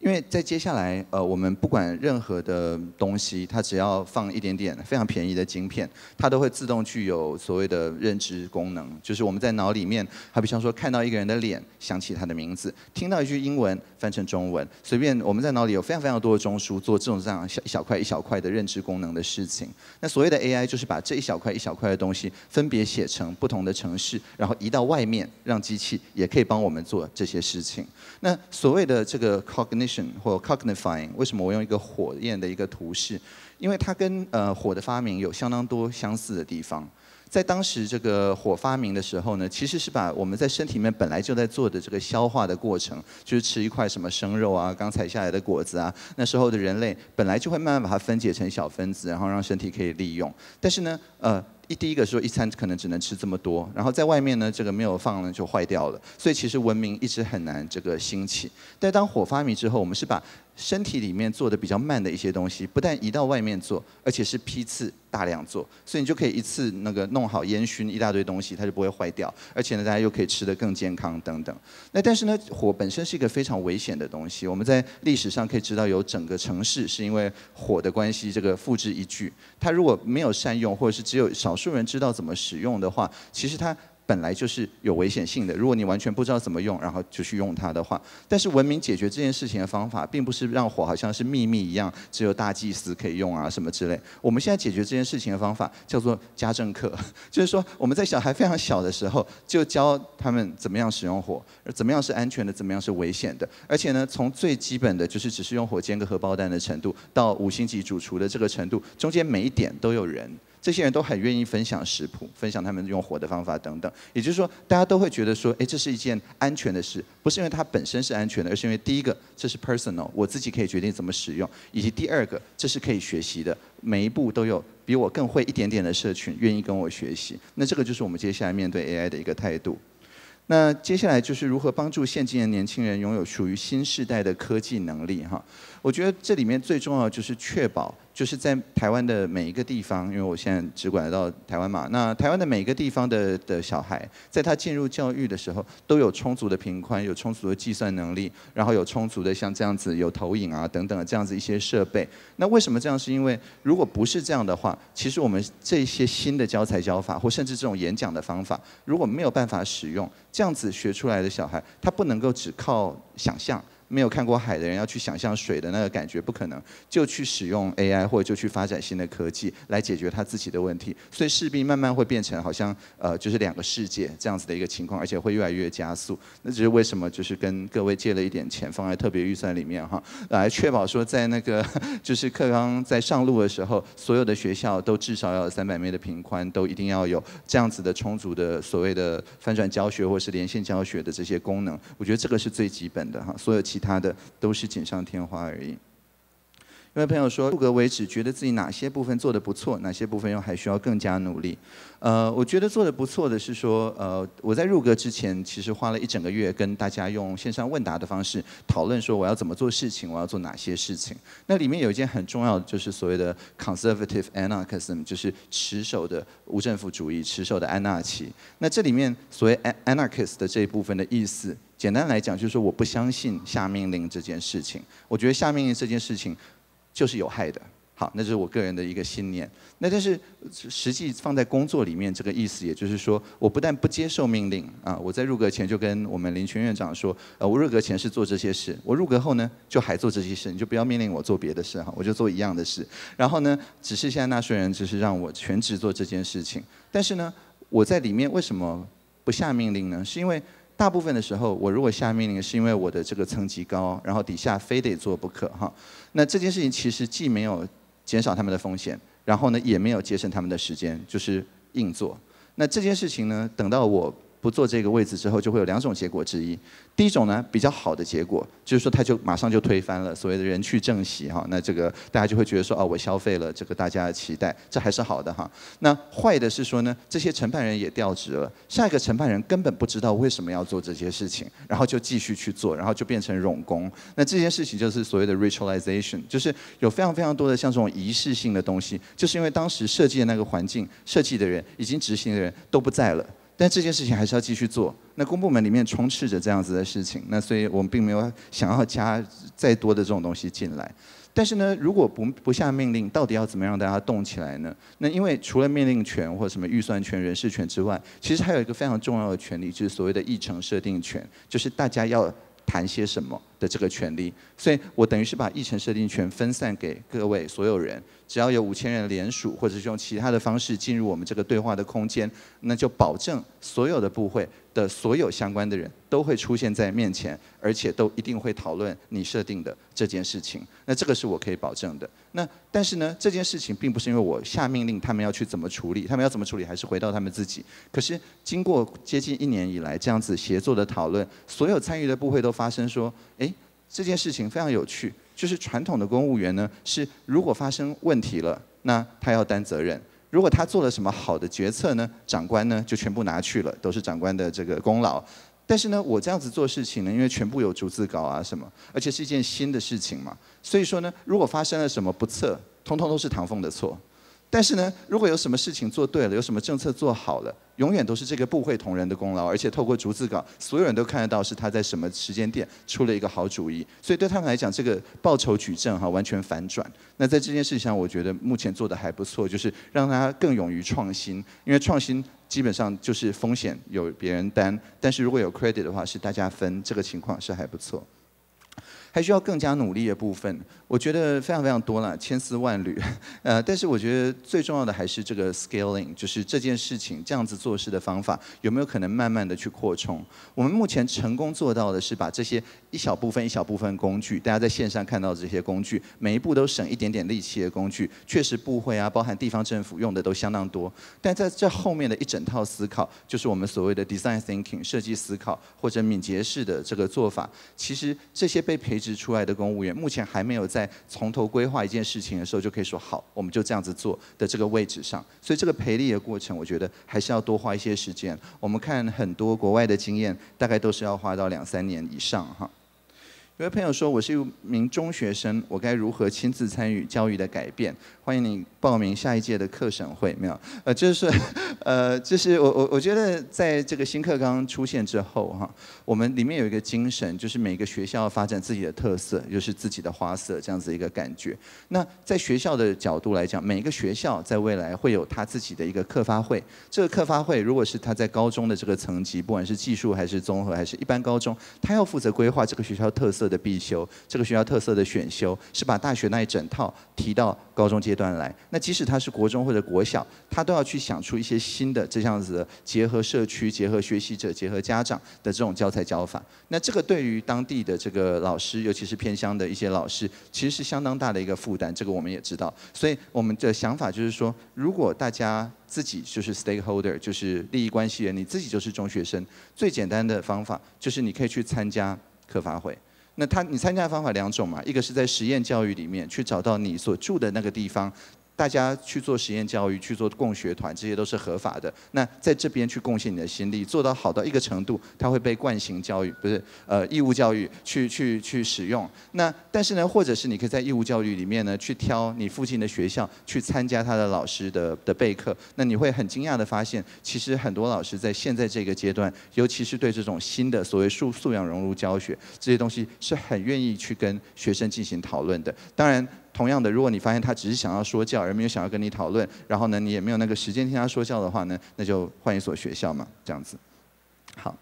因为在接下来，呃，我们不管任何的东西，它只要放一点点非常便宜的晶片，它都会自动具有所谓的认知功能。就是我们在脑里面，好比方说看到一个人的脸，想起他的名字；听到一句英文，翻成中文，随便我们在脑里有非常非常多的中枢，做这种这样小一小块一小块的认知功能的事情。那所谓的 AI 就是把这一小块一小块的东西分别写成不同的程式，然后移到外面，让机器也可以帮我们做这些事情。那所谓的这个 cognition。或 cognifying，为什么我用一个火焰的一个图示？因为它跟呃火的发明有相当多相似的地方。在当时这个火发明的时候呢，其实是把我们在身体里面本来就在做的这个消化的过程，就是吃一块什么生肉啊，刚采下来的果子啊，那时候的人类本来就会慢慢把它分解成小分子，然后让身体可以利用。但是呢，呃。一第一个说一餐可能只能吃这么多，然后在外面呢，这个没有放呢就坏掉了，所以其实文明一直很难这个兴起。但当火发明之后，我们是把身体里面做的比较慢的一些东西，不但移到外面做，而且是批次大量做，所以你就可以一次那个弄好烟熏一大堆东西，它就不会坏掉，而且呢，大家又可以吃得更健康等等。那但是呢，火本身是一个非常危险的东西，我们在历史上可以知道，有整个城市是因为火的关系这个付之一炬。它如果没有善用，或者是只有少数人知道怎么使用的话，其实它。本来就是有危险性的。如果你完全不知道怎么用，然后就去用它的话，但是文明解决这件事情的方法，并不是让火好像是秘密一样，只有大祭司可以用啊什么之类。我们现在解决这件事情的方法叫做家政课，就是说我们在小孩非常小的时候就教他们怎么样使用火，怎么样是安全的，怎么样是危险的。而且呢，从最基本的就是只是用火煎个荷包蛋的程度，到五星级主厨的这个程度，中间每一点都有人。这些人都很愿意分享食谱，分享他们用火的方法等等。也就是说，大家都会觉得说，哎，这是一件安全的事，不是因为它本身是安全的，而是因为第一个，这是 personal，我自己可以决定怎么使用；以及第二个，这是可以学习的，每一步都有比我更会一点点的社群愿意跟我学习。那这个就是我们接下来面对 AI 的一个态度。那接下来就是如何帮助现今的年轻人拥有属于新时代的科技能力哈？我觉得这里面最重要就是确保，就是在台湾的每一个地方，因为我现在只管得到台湾嘛。那台湾的每一个地方的的小孩，在他进入教育的时候，都有充足的频宽，有充足的计算能力，然后有充足的像这样子有投影啊等等的这样子一些设备。那为什么这样？是因为如果不是这样的话，其实我们这些新的教材教法，或甚至这种演讲的方法，如果没有办法使用。这样子学出来的小孩，他不能够只靠想象。没有看过海的人要去想象水的那个感觉不可能，就去使用 AI 或者就去发展新的科技来解决他自己的问题，所以势必慢慢会变成好像呃就是两个世界这样子的一个情况，而且会越来越加速。那只是为什么就是跟各位借了一点钱放在特别预算里面哈，来确保说在那个就是课纲在上路的时候，所有的学校都至少要有三百米的平宽，都一定要有这样子的充足的所谓的翻转教学或是连线教学的这些功能。我觉得这个是最基本的哈，所有其。其他的都是锦上添花而已。有位朋友说，入格为止，觉得自己哪些部分做的不错，哪些部分又还需要更加努力。呃，我觉得做的不错的是说，呃，我在入格之前，其实花了一整个月跟大家用线上问答的方式讨论，说我要怎么做事情，我要做哪些事情。那里面有一件很重要的，就是所谓的 conservative anarchism，就是持守的无政府主义，持守的安纳奇。那这里面所谓 anarchist 的这一部分的意思。简单来讲，就是说我不相信下命令这件事情。我觉得下命令这件事情就是有害的。好，那就是我个人的一个信念。那但是实际放在工作里面，这个意思也就是说，我不但不接受命令啊，我在入阁前就跟我们林权院长说，呃，我入阁前是做这些事，我入阁后呢就还做这些事，你就不要命令我做别的事哈，我就做一样的事。然后呢，只是现在纳税人只是让我全职做这件事情。但是呢，我在里面为什么不下命令呢？是因为。大部分的时候，我如果下命令是因为我的这个层级高，然后底下非得做不可哈。那这件事情其实既没有减少他们的风险，然后呢也没有节省他们的时间，就是硬做。那这件事情呢，等到我不做这个位置之后，就会有两种结果之一。第一种呢，比较好的结果，就是说他就马上就推翻了所谓的人去正席哈，那这个大家就会觉得说，哦，我消费了这个大家的期待，这还是好的哈。那坏的是说呢，这些承办人也调职了，下一个承办人根本不知道为什么要做这些事情，然后就继续去做，然后就变成冗工。那这件事情就是所谓的 ritualization，就是有非常非常多的像这种仪式性的东西，就是因为当时设计的那个环境，设计的人已经执行的人都不在了。但这件事情还是要继续做。那公部门里面充斥着这样子的事情，那所以我们并没有想要加再多的这种东西进来。但是呢，如果不不下命令，到底要怎么让大家动起来呢？那因为除了命令权或什么预算权、人事权之外，其实还有一个非常重要的权利，就是所谓的议程设定权，就是大家要谈些什么的这个权利。所以我等于是把议程设定权分散给各位所有人。只要有五千人联署，或者是用其他的方式进入我们这个对话的空间，那就保证所有的部会的所有相关的人都会出现在面前，而且都一定会讨论你设定的这件事情。那这个是我可以保证的。那但是呢，这件事情并不是因为我下命令他们要去怎么处理，他们要怎么处理还是回到他们自己。可是经过接近一年以来这样子协作的讨论，所有参与的部会都发生说，哎，这件事情非常有趣。就是传统的公务员呢，是如果发生问题了，那他要担责任；如果他做了什么好的决策呢，长官呢就全部拿去了，都是长官的这个功劳。但是呢，我这样子做事情呢，因为全部有逐字稿啊什么，而且是一件新的事情嘛，所以说呢，如果发生了什么不测，通通都是唐凤的错。但是呢，如果有什么事情做对了，有什么政策做好了，永远都是这个部会同仁的功劳，而且透过逐字稿，所有人都看得到是他在什么时间点出了一个好主意，所以对他们来讲，这个报酬举证哈完全反转。那在这件事情上，我觉得目前做的还不错，就是让大家更勇于创新，因为创新基本上就是风险有别人担，但是如果有 credit 的话是大家分，这个情况是还不错。还需要更加努力的部分，我觉得非常非常多了，千丝万缕。呃，但是我觉得最重要的还是这个 scaling，就是这件事情这样子做事的方法有没有可能慢慢的去扩充？我们目前成功做到的是把这些一小部分一小部分工具，大家在线上看到的这些工具，每一步都省一点点力气的工具，确实部会啊，包含地方政府用的都相当多。但在这后面的一整套思考，就是我们所谓的 design thinking 设计思考或者敏捷式的这个做法，其实这些被培。植出来的公务员，目前还没有在从头规划一件事情的时候就可以说好，我们就这样子做的这个位置上，所以这个培力的过程，我觉得还是要多花一些时间。我们看很多国外的经验，大概都是要花到两三年以上哈。有位朋友说，我是一名中学生，我该如何亲自参与教育的改变？欢迎你报名下一届的课审会，没有？呃，就是，呃，就是我我我觉得，在这个新课纲出现之后，哈，我们里面有一个精神，就是每个学校发展自己的特色，就是自己的花色，这样子一个感觉。那在学校的角度来讲，每一个学校在未来会有他自己的一个课发会。这个课发会，如果是他在高中的这个层级，不管是技术还是综合还是一般高中，他要负责规划这个学校特色。的必修，这个学校特色的选修，是把大学那一整套提到高中阶段来。那即使他是国中或者国小，他都要去想出一些新的这样子的结合社区、结合学习者、结合家长的这种教材教法。那这个对于当地的这个老师，尤其是偏乡的一些老师，其实是相当大的一个负担。这个我们也知道。所以我们的想法就是说，如果大家自己就是 stakeholder，就是利益关系人，你自己就是中学生，最简单的方法就是你可以去参加课发会。那他，你参加的方法两种嘛，一个是在实验教育里面去找到你所住的那个地方。大家去做实验教育，去做共学团，这些都是合法的。那在这边去贡献你的心力，做到好到一个程度，它会被惯行教育，不是呃义务教育去去去使用。那但是呢，或者是你可以在义务教育里面呢，去挑你附近的学校去参加他的老师的的备课。那你会很惊讶的发现，其实很多老师在现在这个阶段，尤其是对这种新的所谓素素养融入教学这些东西，是很愿意去跟学生进行讨论的。当然。同样的，如果你发现他只是想要说教，而没有想要跟你讨论，然后呢，你也没有那个时间听他说教的话呢，那就换一所学校嘛，这样子。好，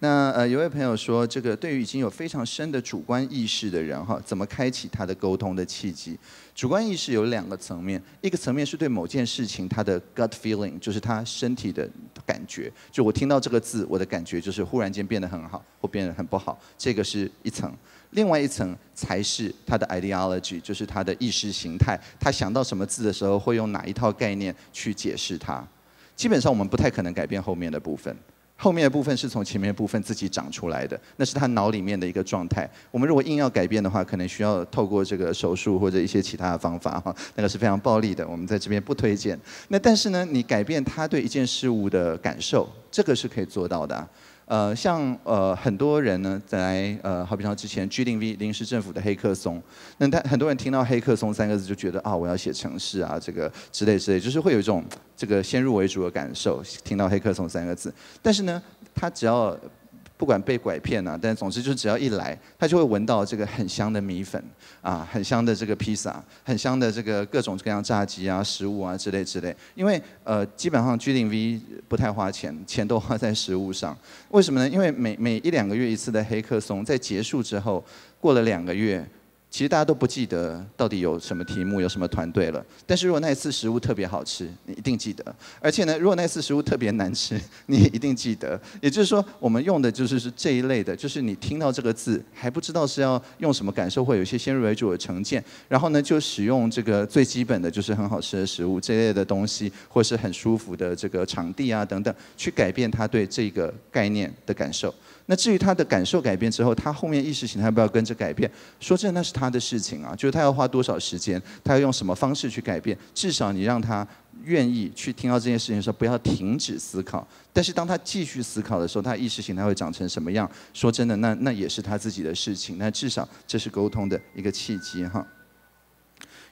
那呃，有位朋友说，这个对于已经有非常深的主观意识的人哈，怎么开启他的沟通的契机？主观意识有两个层面，一个层面是对某件事情他的 gut feeling，就是他身体的感觉，就我听到这个字，我的感觉就是忽然间变得很好或变得很不好，这个是一层。另外一层才是他的 ideology，就是他的意识形态，他想到什么字的时候会用哪一套概念去解释它。基本上我们不太可能改变后面的部分。后面的部分是从前面的部分自己长出来的，那是他脑里面的一个状态。我们如果硬要改变的话，可能需要透过这个手术或者一些其他的方法哈，那个是非常暴力的，我们在这边不推荐。那但是呢，你改变他对一件事物的感受，这个是可以做到的。呃，像呃很多人呢，在呃好比像之前 G 零 V 临时政府的黑客松，那他很多人听到黑客松三个字就觉得啊，我要写城市啊，这个之类之类，就是会有一种这个先入为主的感受，听到黑客松三个字。但是呢，他只要不管被拐骗啊，但总之就是只要一来，他就会闻到这个很香的米粉啊，很香的这个披萨，很香的这个各种各样炸鸡啊、食物啊之类之类。因为呃，基本上居零 V 不太花钱，钱都花在食物上。为什么呢？因为每每一两个月一次的黑客松在结束之后，过了两个月。其实大家都不记得到底有什么题目、有什么团队了。但是如果那一次食物特别好吃，你一定记得。而且呢，如果那次食物特别难吃，你也一定记得。也就是说，我们用的就是是这一类的，就是你听到这个字还不知道是要用什么感受，会有一些先入为主的成见，然后呢就使用这个最基本的就是很好吃的食物这类的东西，或是很舒服的这个场地啊等等，去改变他对这个概念的感受。那至于他的感受改变之后，他后面意识形态要不要跟着改变？说真的，那是他的事情啊。就是他要花多少时间，他要用什么方式去改变？至少你让他愿意去听到这件事情的时候，不要停止思考。但是当他继续思考的时候，他意识形态会长成什么样？说真的，那那也是他自己的事情。那至少这是沟通的一个契机哈。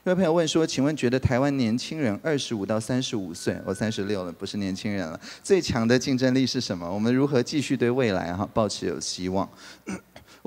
有位朋友问说：“请问，觉得台湾年轻人二十五到三十五岁，我三十六了，不是年轻人了，最强的竞争力是什么？我们如何继续对未来哈抱持有希望？”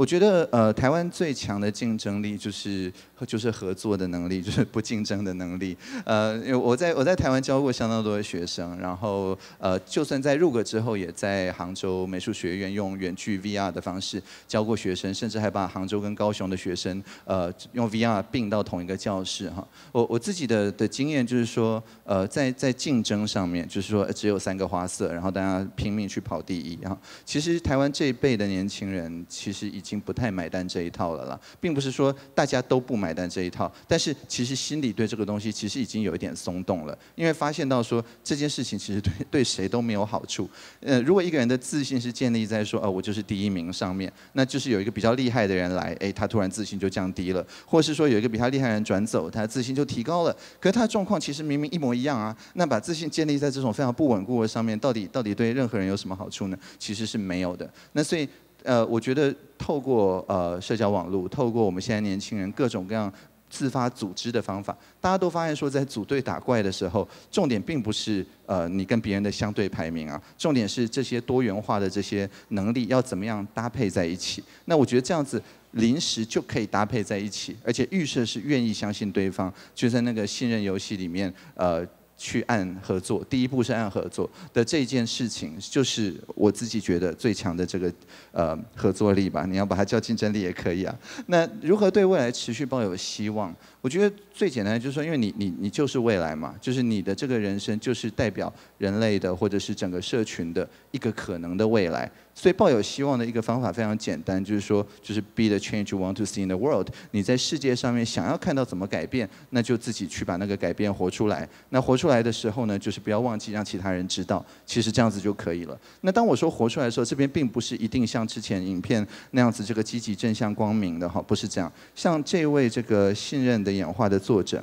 我觉得呃，台湾最强的竞争力就是就是合作的能力，就是不竞争的能力。呃，因为我在我在台湾教过相当多的学生，然后呃，就算在入格之后，也在杭州美术学院用远距 VR 的方式教过学生，甚至还把杭州跟高雄的学生呃用 VR 并到同一个教室哈。我我自己的的经验就是说，呃，在在竞争上面，就是说只有三个花色，然后大家拼命去跑第一哈。其实台湾这一辈的年轻人其实已经。已经不太买单这一套了啦，并不是说大家都不买单这一套，但是其实心里对这个东西其实已经有一点松动了，因为发现到说这件事情其实对 对谁都没有好处。呃，如果一个人的自信是建立在说哦我就是第一名上面，那就是有一个比较厉害的人来，哎他突然自信就降低了，或是说有一个比他厉害的人转走，他自信就提高了。可是他的状况其实明明一模一样啊，那把自信建立在这种非常不稳固的上面，到底到底对任何人有什么好处呢？其实是没有的。那所以。呃，我觉得透过呃社交网络，透过我们现在年轻人各种各样自发组织的方法，大家都发现说，在组队打怪的时候，重点并不是呃你跟别人的相对排名啊，重点是这些多元化的这些能力要怎么样搭配在一起。那我觉得这样子临时就可以搭配在一起，而且预设是愿意相信对方，就在那个信任游戏里面呃。去按合作，第一步是按合作的这件事情，就是我自己觉得最强的这个呃合作力吧。你要把它叫竞争力也可以啊。那如何对未来持续抱有希望？我觉得最简单的就是说，因为你你你就是未来嘛，就是你的这个人生就是代表人类的或者是整个社群的一个可能的未来。所以抱有希望的一个方法非常简单，就是说，就是 be the change you want to see in the world。你在世界上面想要看到怎么改变，那就自己去把那个改变活出来。那活出来的时候呢，就是不要忘记让其他人知道，其实这样子就可以了。那当我说活出来的时候，这边并不是一定像之前影片那样子这个积极正向光明的哈，不是这样。像这位这个信任的演化的作者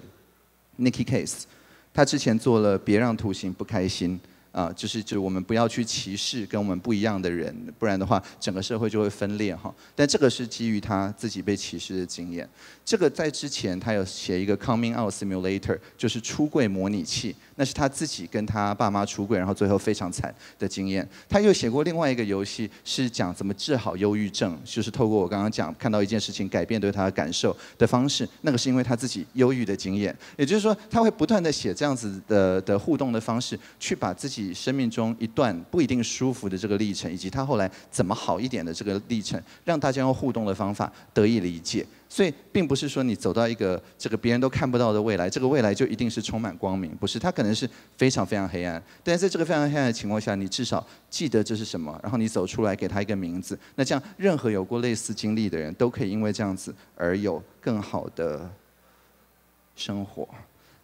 Nikki Case，他之前做了别让图形不开心。啊，就是就是我们不要去歧视跟我们不一样的人，不然的话整个社会就会分裂哈。但这个是基于他自己被歧视的经验。这个在之前他有写一个 Coming Out Simulator，就是出柜模拟器。那是他自己跟他爸妈出柜，然后最后非常惨的经验。他又写过另外一个游戏，是讲怎么治好忧郁症，就是透过我刚刚讲看到一件事情改变对他的感受的方式。那个是因为他自己忧郁的经验，也就是说他会不断的写这样子的的互动的方式，去把自己。生命中一段不一定舒服的这个历程，以及他后来怎么好一点的这个历程，让大家用互动的方法得以理解。所以，并不是说你走到一个这个别人都看不到的未来，这个未来就一定是充满光明，不是？它可能是非常非常黑暗。但是在这个非常黑暗的情况下，你至少记得这是什么，然后你走出来，给他一个名字。那这样，任何有过类似经历的人都可以因为这样子而有更好的生活。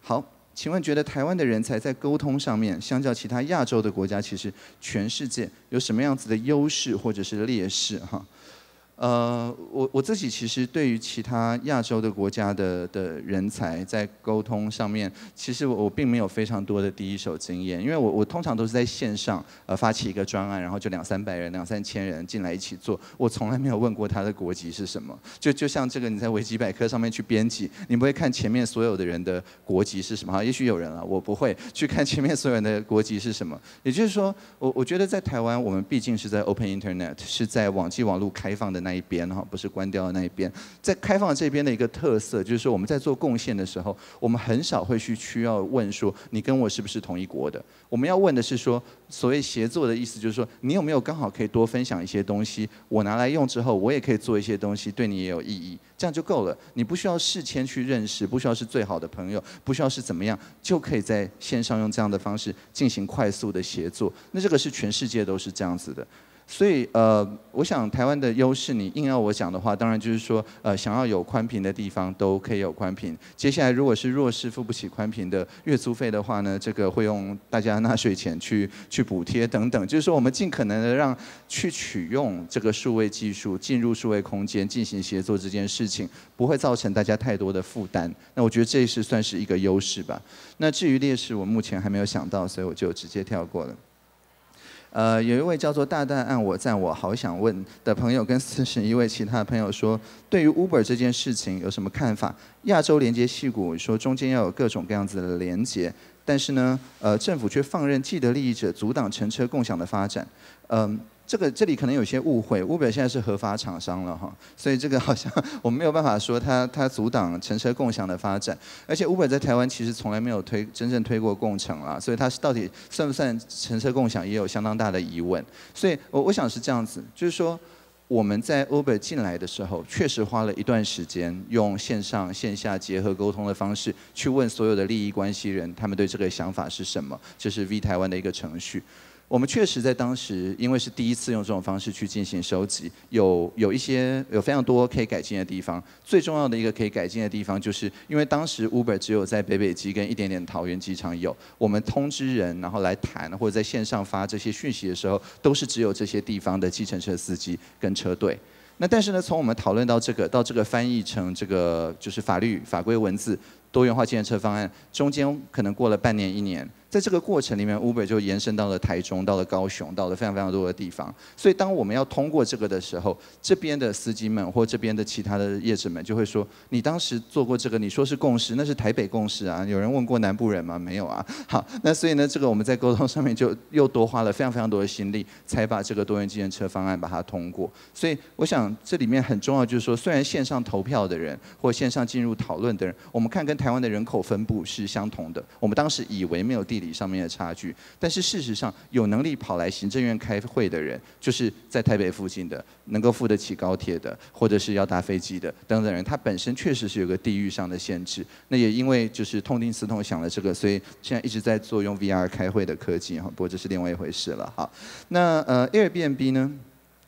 好，请问觉得台湾的人才在沟通上面，相较其他亚洲的国家，其实全世界有什么样子的优势或者是劣势？哈？呃，我我自己其实对于其他亚洲的国家的的人才在沟通上面，其实我我并没有非常多的第一手经验，因为我我通常都是在线上呃发起一个专案，然后就两三百人、两三千人进来一起做，我从来没有问过他的国籍是什么。就就像这个你在维基百科上面去编辑，你不会看前面所有的人的国籍是什么？哈，也许有人了，我不会去看前面所有人的国籍是什么。也就是说，我我觉得在台湾，我们毕竟是在 Open Internet，是在网际网络开放的那一边哈，不是关掉的那一边。在开放这边的一个特色，就是说我们在做贡献的时候，我们很少会去需要问说你跟我是不是同一国的。我们要问的是说，所谓协作的意思，就是说你有没有刚好可以多分享一些东西，我拿来用之后，我也可以做一些东西，对你也有意义，这样就够了。你不需要事先去认识，不需要是最好的朋友，不需要是怎么样，就可以在线上用这样的方式进行快速的协作。那这个是全世界都是这样子的。所以呃，我想台湾的优势，你硬要我讲的话，当然就是说，呃，想要有宽频的地方都可以有宽频。接下来如果是弱势付不起宽频的月租费的话呢，这个会用大家纳税钱去去补贴等等。就是说，我们尽可能的让去取用这个数位技术进入数位空间进行协作这件事情，不会造成大家太多的负担。那我觉得这是算是一个优势吧。那至于劣势，我目前还没有想到，所以我就直接跳过了。呃，有一位叫做“大大按我赞我好想问”的朋友，跟四十一位其他的朋友说，对于 Uber 这件事情有什么看法？亚洲连接戏骨说中间要有各种各样子的连接，但是呢，呃，政府却放任既得利益者阻挡乘车共享的发展，嗯。这个这里可能有些误会，Uber 现在是合法厂商了哈，所以这个好像我们没有办法说它它阻挡乘车共享的发展，而且 Uber 在台湾其实从来没有推真正推过共乘啊，所以它是到底算不算乘车共享也有相当大的疑问，所以我我想是这样子，就是说我们在 Uber 进来的时候，确实花了一段时间用线上线下结合沟通的方式去问所有的利益关系人，他们对这个想法是什么，这是 V 台湾的一个程序。我们确实在当时，因为是第一次用这种方式去进行收集，有有一些有非常多可以改进的地方。最重要的一个可以改进的地方，就是因为当时 Uber 只有在北北基跟一点点桃园机场有，我们通知人然后来谈或者在线上发这些讯息的时候，都是只有这些地方的计程车司机跟车队。那但是呢，从我们讨论到这个，到这个翻译成这个就是法律法规文字多元化计程车方案，中间可能过了半年一年。在这个过程里面乌北就延伸到了台中，到了高雄，到了非常非常多的地方。所以，当我们要通过这个的时候，这边的司机们或这边的其他的业者们就会说：“你当时做过这个，你说是共识，那是台北共识啊。”有人问过南部人吗？没有啊。好，那所以呢，这个我们在沟通上面就又多花了非常非常多的心力，才把这个多元计程车方案把它通过。所以，我想这里面很重要就是说，虽然线上投票的人或线上进入讨论的人，我们看跟台湾的人口分布是相同的。我们当时以为没有地上面的差距，但是事实上，有能力跑来行政院开会的人，就是在台北附近的，能够付得起高铁的，或者是要搭飞机的等等人，他本身确实是有个地域上的限制。那也因为就是痛定思痛想了这个，所以现在一直在做用 VR 开会的科技哈。不过这是另外一回事了。好，那呃 Airbnb 呢，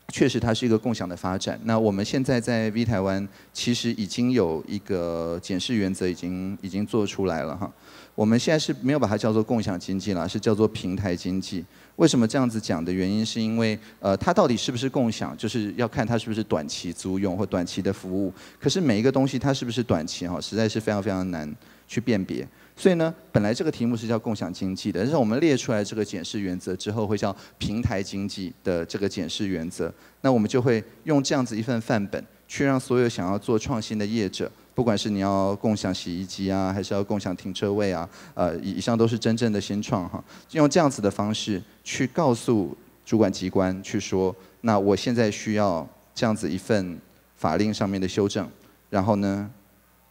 确实它是一个共享的发展。那我们现在在 V 台湾其实已经有一个检视原则，已经已经做出来了哈。我们现在是没有把它叫做共享经济了，是叫做平台经济。为什么这样子讲的原因，是因为呃，它到底是不是共享，就是要看它是不是短期租用或短期的服务。可是每一个东西它是不是短期哈，实在是非常非常难去辨别。所以呢，本来这个题目是叫共享经济的，但是我们列出来这个检视原则之后，会叫平台经济的这个检视原则。那我们就会用这样子一份范本，去让所有想要做创新的业者。不管是你要共享洗衣机啊，还是要共享停车位啊，呃，以上都是真正的先创哈。用这样子的方式去告诉主管机关，去说，那我现在需要这样子一份法令上面的修正，然后呢，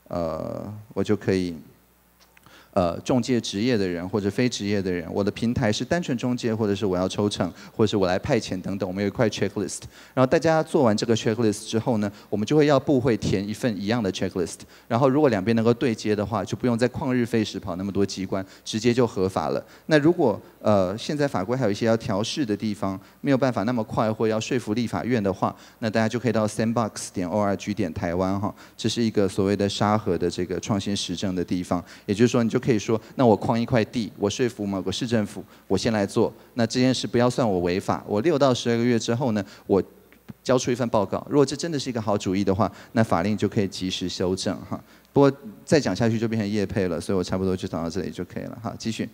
呃，我就可以，呃中介职业的人或者非职业的人，我的平台是单纯中介，或者是我要抽成，或者是我来派遣等等，我们有一块 checklist。然后大家做完这个 checklist 之后呢，我们就会要部会填一份一样的 checklist。然后如果两边能够对接的话，就不用在旷日费时跑那么多机关，直接就合法了。那如果呃现在法规还有一些要调试的地方，没有办法那么快，或要说服立法院的话，那大家就可以到 sandbox 点 org 点台湾哈，这是一个所谓的沙盒的这个创新实证的地方。也就是说，你就可以说，那我框一块地，我说服某个市政府，我先来做，那这件事不要算我违法。我六到十二个月之后呢，我交出一份报告。如果这真的是一个好主意的话，那法令就可以及时修正哈。不过再讲下去就变成业配了，所以我差不多就讲到这里就可以了哈。继续，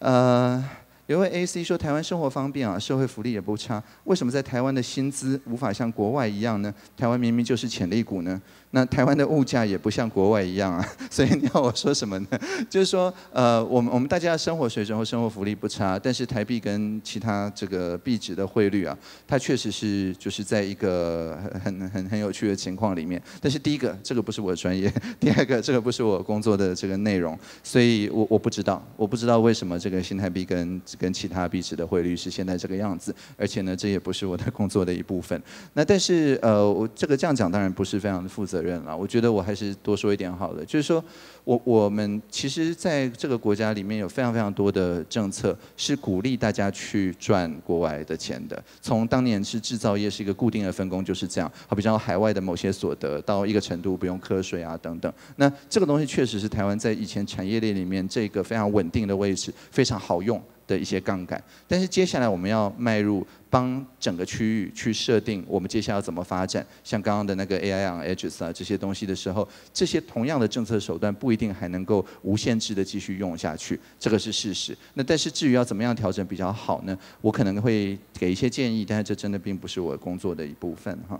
呃。有位 AC 说，台湾生活方便啊，社会福利也不差，为什么在台湾的薪资无法像国外一样呢？台湾明明就是潜力股呢？那台湾的物价也不像国外一样啊，所以你要我说什么呢？就是说，呃，我们我们大家生活水准和生活福利不差，但是台币跟其他这个币值的汇率啊，它确实是就是在一个很很很有趣的情况里面。但是第一个，这个不是我的专业；第二个，这个不是我工作的这个内容，所以我我不知道，我不知道为什么这个新台币跟跟其他币值的汇率是现在这个样子，而且呢，这也不是我的工作的一部分。那但是呃，我这个这样讲当然不是非常的负责。责任了，我觉得我还是多说一点好了。就是说，我我们其实在这个国家里面有非常非常多的政策，是鼓励大家去赚国外的钱的。从当年是制造业是一个固定的分工，就是这样。好比说海外的某些所得到一个程度不用课税啊等等。那这个东西确实是台湾在以前产业链里面这个非常稳定的位置，非常好用。的一些杠杆，但是接下来我们要迈入帮整个区域去设定我们接下来要怎么发展，像刚刚的那个 AI on edges 啊这些东西的时候，这些同样的政策手段不一定还能够无限制的继续用下去，这个是事实。那但是至于要怎么样调整比较好呢？我可能会给一些建议，但是这真的并不是我工作的一部分哈。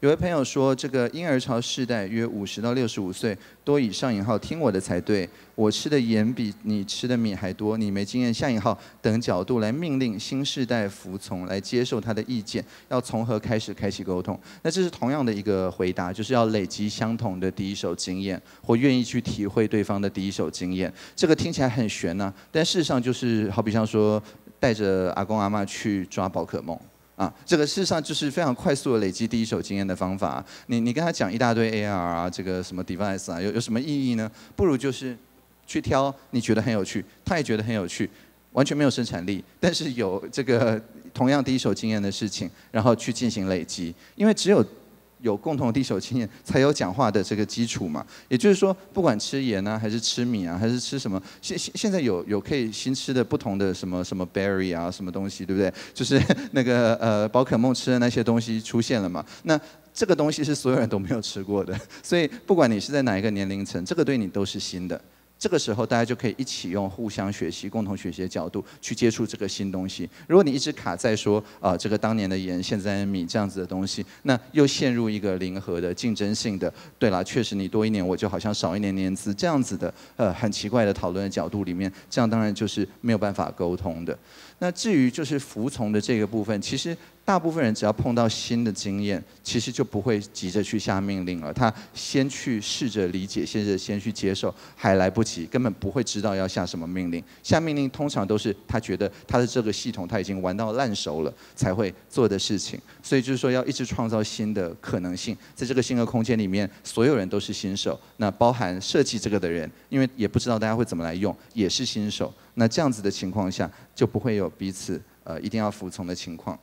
有位朋友说，这个婴儿潮世代约五十到六十五岁，多以上引号听我的才对。我吃的盐比你吃的米还多，你没经验下引号等角度来命令新世代服从，来接受他的意见，要从何开始开启沟通？那这是同样的一个回答，就是要累积相同的第一手经验，或愿意去体会对方的第一手经验。这个听起来很玄呢，但事实上就是好比像说带着阿公阿妈去抓宝可梦。啊，这个事实上就是非常快速的累积第一手经验的方法。你你跟他讲一大堆 AR 啊，这个什么 device 啊，有有什么意义呢？不如就是去挑你觉得很有趣，他也觉得很有趣，完全没有生产力，但是有这个同样第一手经验的事情，然后去进行累积，因为只有。有共同的第一手经验，才有讲话的这个基础嘛。也就是说，不管吃盐啊，还是吃米啊，还是吃什么，现现现在有有可以新吃的不同的什么什么 berry 啊，什么东西，对不对？就是那个呃宝可梦吃的那些东西出现了嘛。那这个东西是所有人都没有吃过的，所以不管你是在哪一个年龄层，这个对你都是新的。这个时候，大家就可以一起用互相学习、共同学习的角度去接触这个新东西。如果你一直卡在说啊，这个当年的盐、现在的米这样子的东西，那又陷入一个零和的竞争性的。对了，确实你多一年，我就好像少一年年资这样子的，呃，很奇怪的讨论的角度里面，这样当然就是没有办法沟通的。那至于就是服从的这个部分，其实。大部分人只要碰到新的经验，其实就不会急着去下命令了。他先去试着理解，先着先去接受，还来不及，根本不会知道要下什么命令。下命令通常都是他觉得他的这个系统他已经玩到烂熟了才会做的事情。所以就是说，要一直创造新的可能性，在这个新的空间里面，所有人都是新手。那包含设计这个的人，因为也不知道大家会怎么来用，也是新手。那这样子的情况下，就不会有彼此呃一定要服从的情况。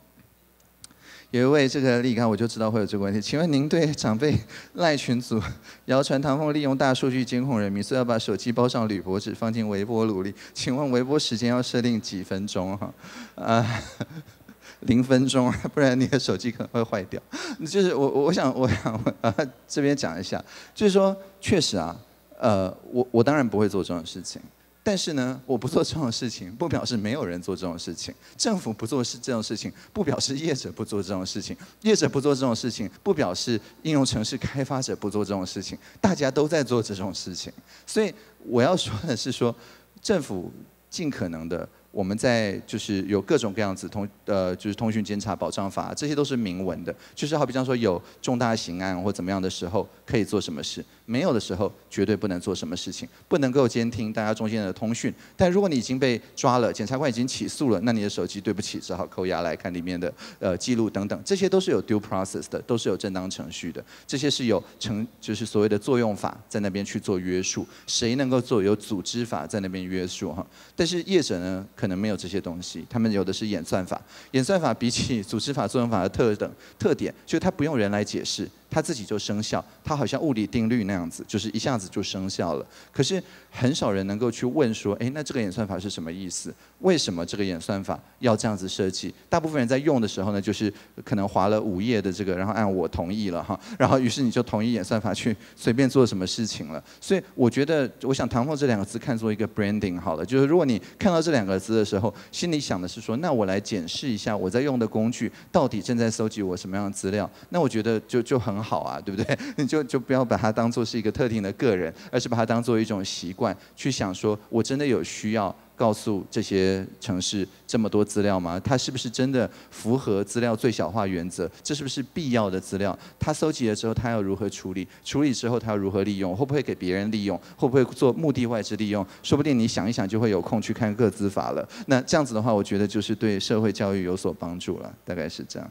有一位这个立刚，我就知道会有这个问题。请问您对 长辈 赖群组谣传唐凤利用大数据监控人民，所以要把手机包上铝箔纸放进微波炉里？请问微波时间要设定几分钟？哈，啊，零分钟，不然你的手机可能会坏掉。就是我，我想，我想啊，这边讲一下，就是说，确实啊，呃，我我当然不会做这种事情。但是呢，我不做这种事情，不表示没有人做这种事情；政府不做是这种事情，不表示业者不做这种事情；业者不做这种事情，不表示应用城市开发者不做这种事情。大家都在做这种事情。所以我要说的是，说政府尽可能的，我们在就是有各种各样子通呃，就是通讯监察保障法，这些都是明文的。就是好比方说有重大刑案或怎么样的时候，可以做什么事。没有的时候绝对不能做什么事情，不能够监听大家中间的通讯。但如果你已经被抓了，检察官已经起诉了，那你的手机对不起，只好扣押来看里面的呃记录等等，这些都是有 due process 的，都是有正当程序的，这些是有成就是所谓的作用法在那边去做约束，谁能够做有组织法在那边约束哈。但是业者呢，可能没有这些东西，他们有的是演算法，演算法比起组织法、作用法的特等特点，就是它不用人来解释。它自己就生效，它好像物理定律那样子，就是一下子就生效了。可是很少人能够去问说，哎，那这个演算法是什么意思？为什么这个演算法要这样子设计？大部分人在用的时候呢，就是可能划了五页的这个，然后按我同意了哈，然后于是你就同意演算法去随便做什么事情了。所以我觉得，我想“唐凤”这两个字看作一个 branding 好了，就是如果你看到这两个字的时候，心里想的是说，那我来检视一下我在用的工具到底正在搜集我什么样的资料，那我觉得就就很。很好啊，对不对？你就就不要把它当做是一个特定的个人，而是把它当做一种习惯，去想说，我真的有需要告诉这些城市这么多资料吗？它是不是真的符合资料最小化原则？这是不是必要的资料？他搜集了之后，他要如何处理？处理之后，他要如何利用？会不会给别人利用？会不会做目的外置利用？说不定你想一想，就会有空去看各资法了。那这样子的话，我觉得就是对社会教育有所帮助了，大概是这样。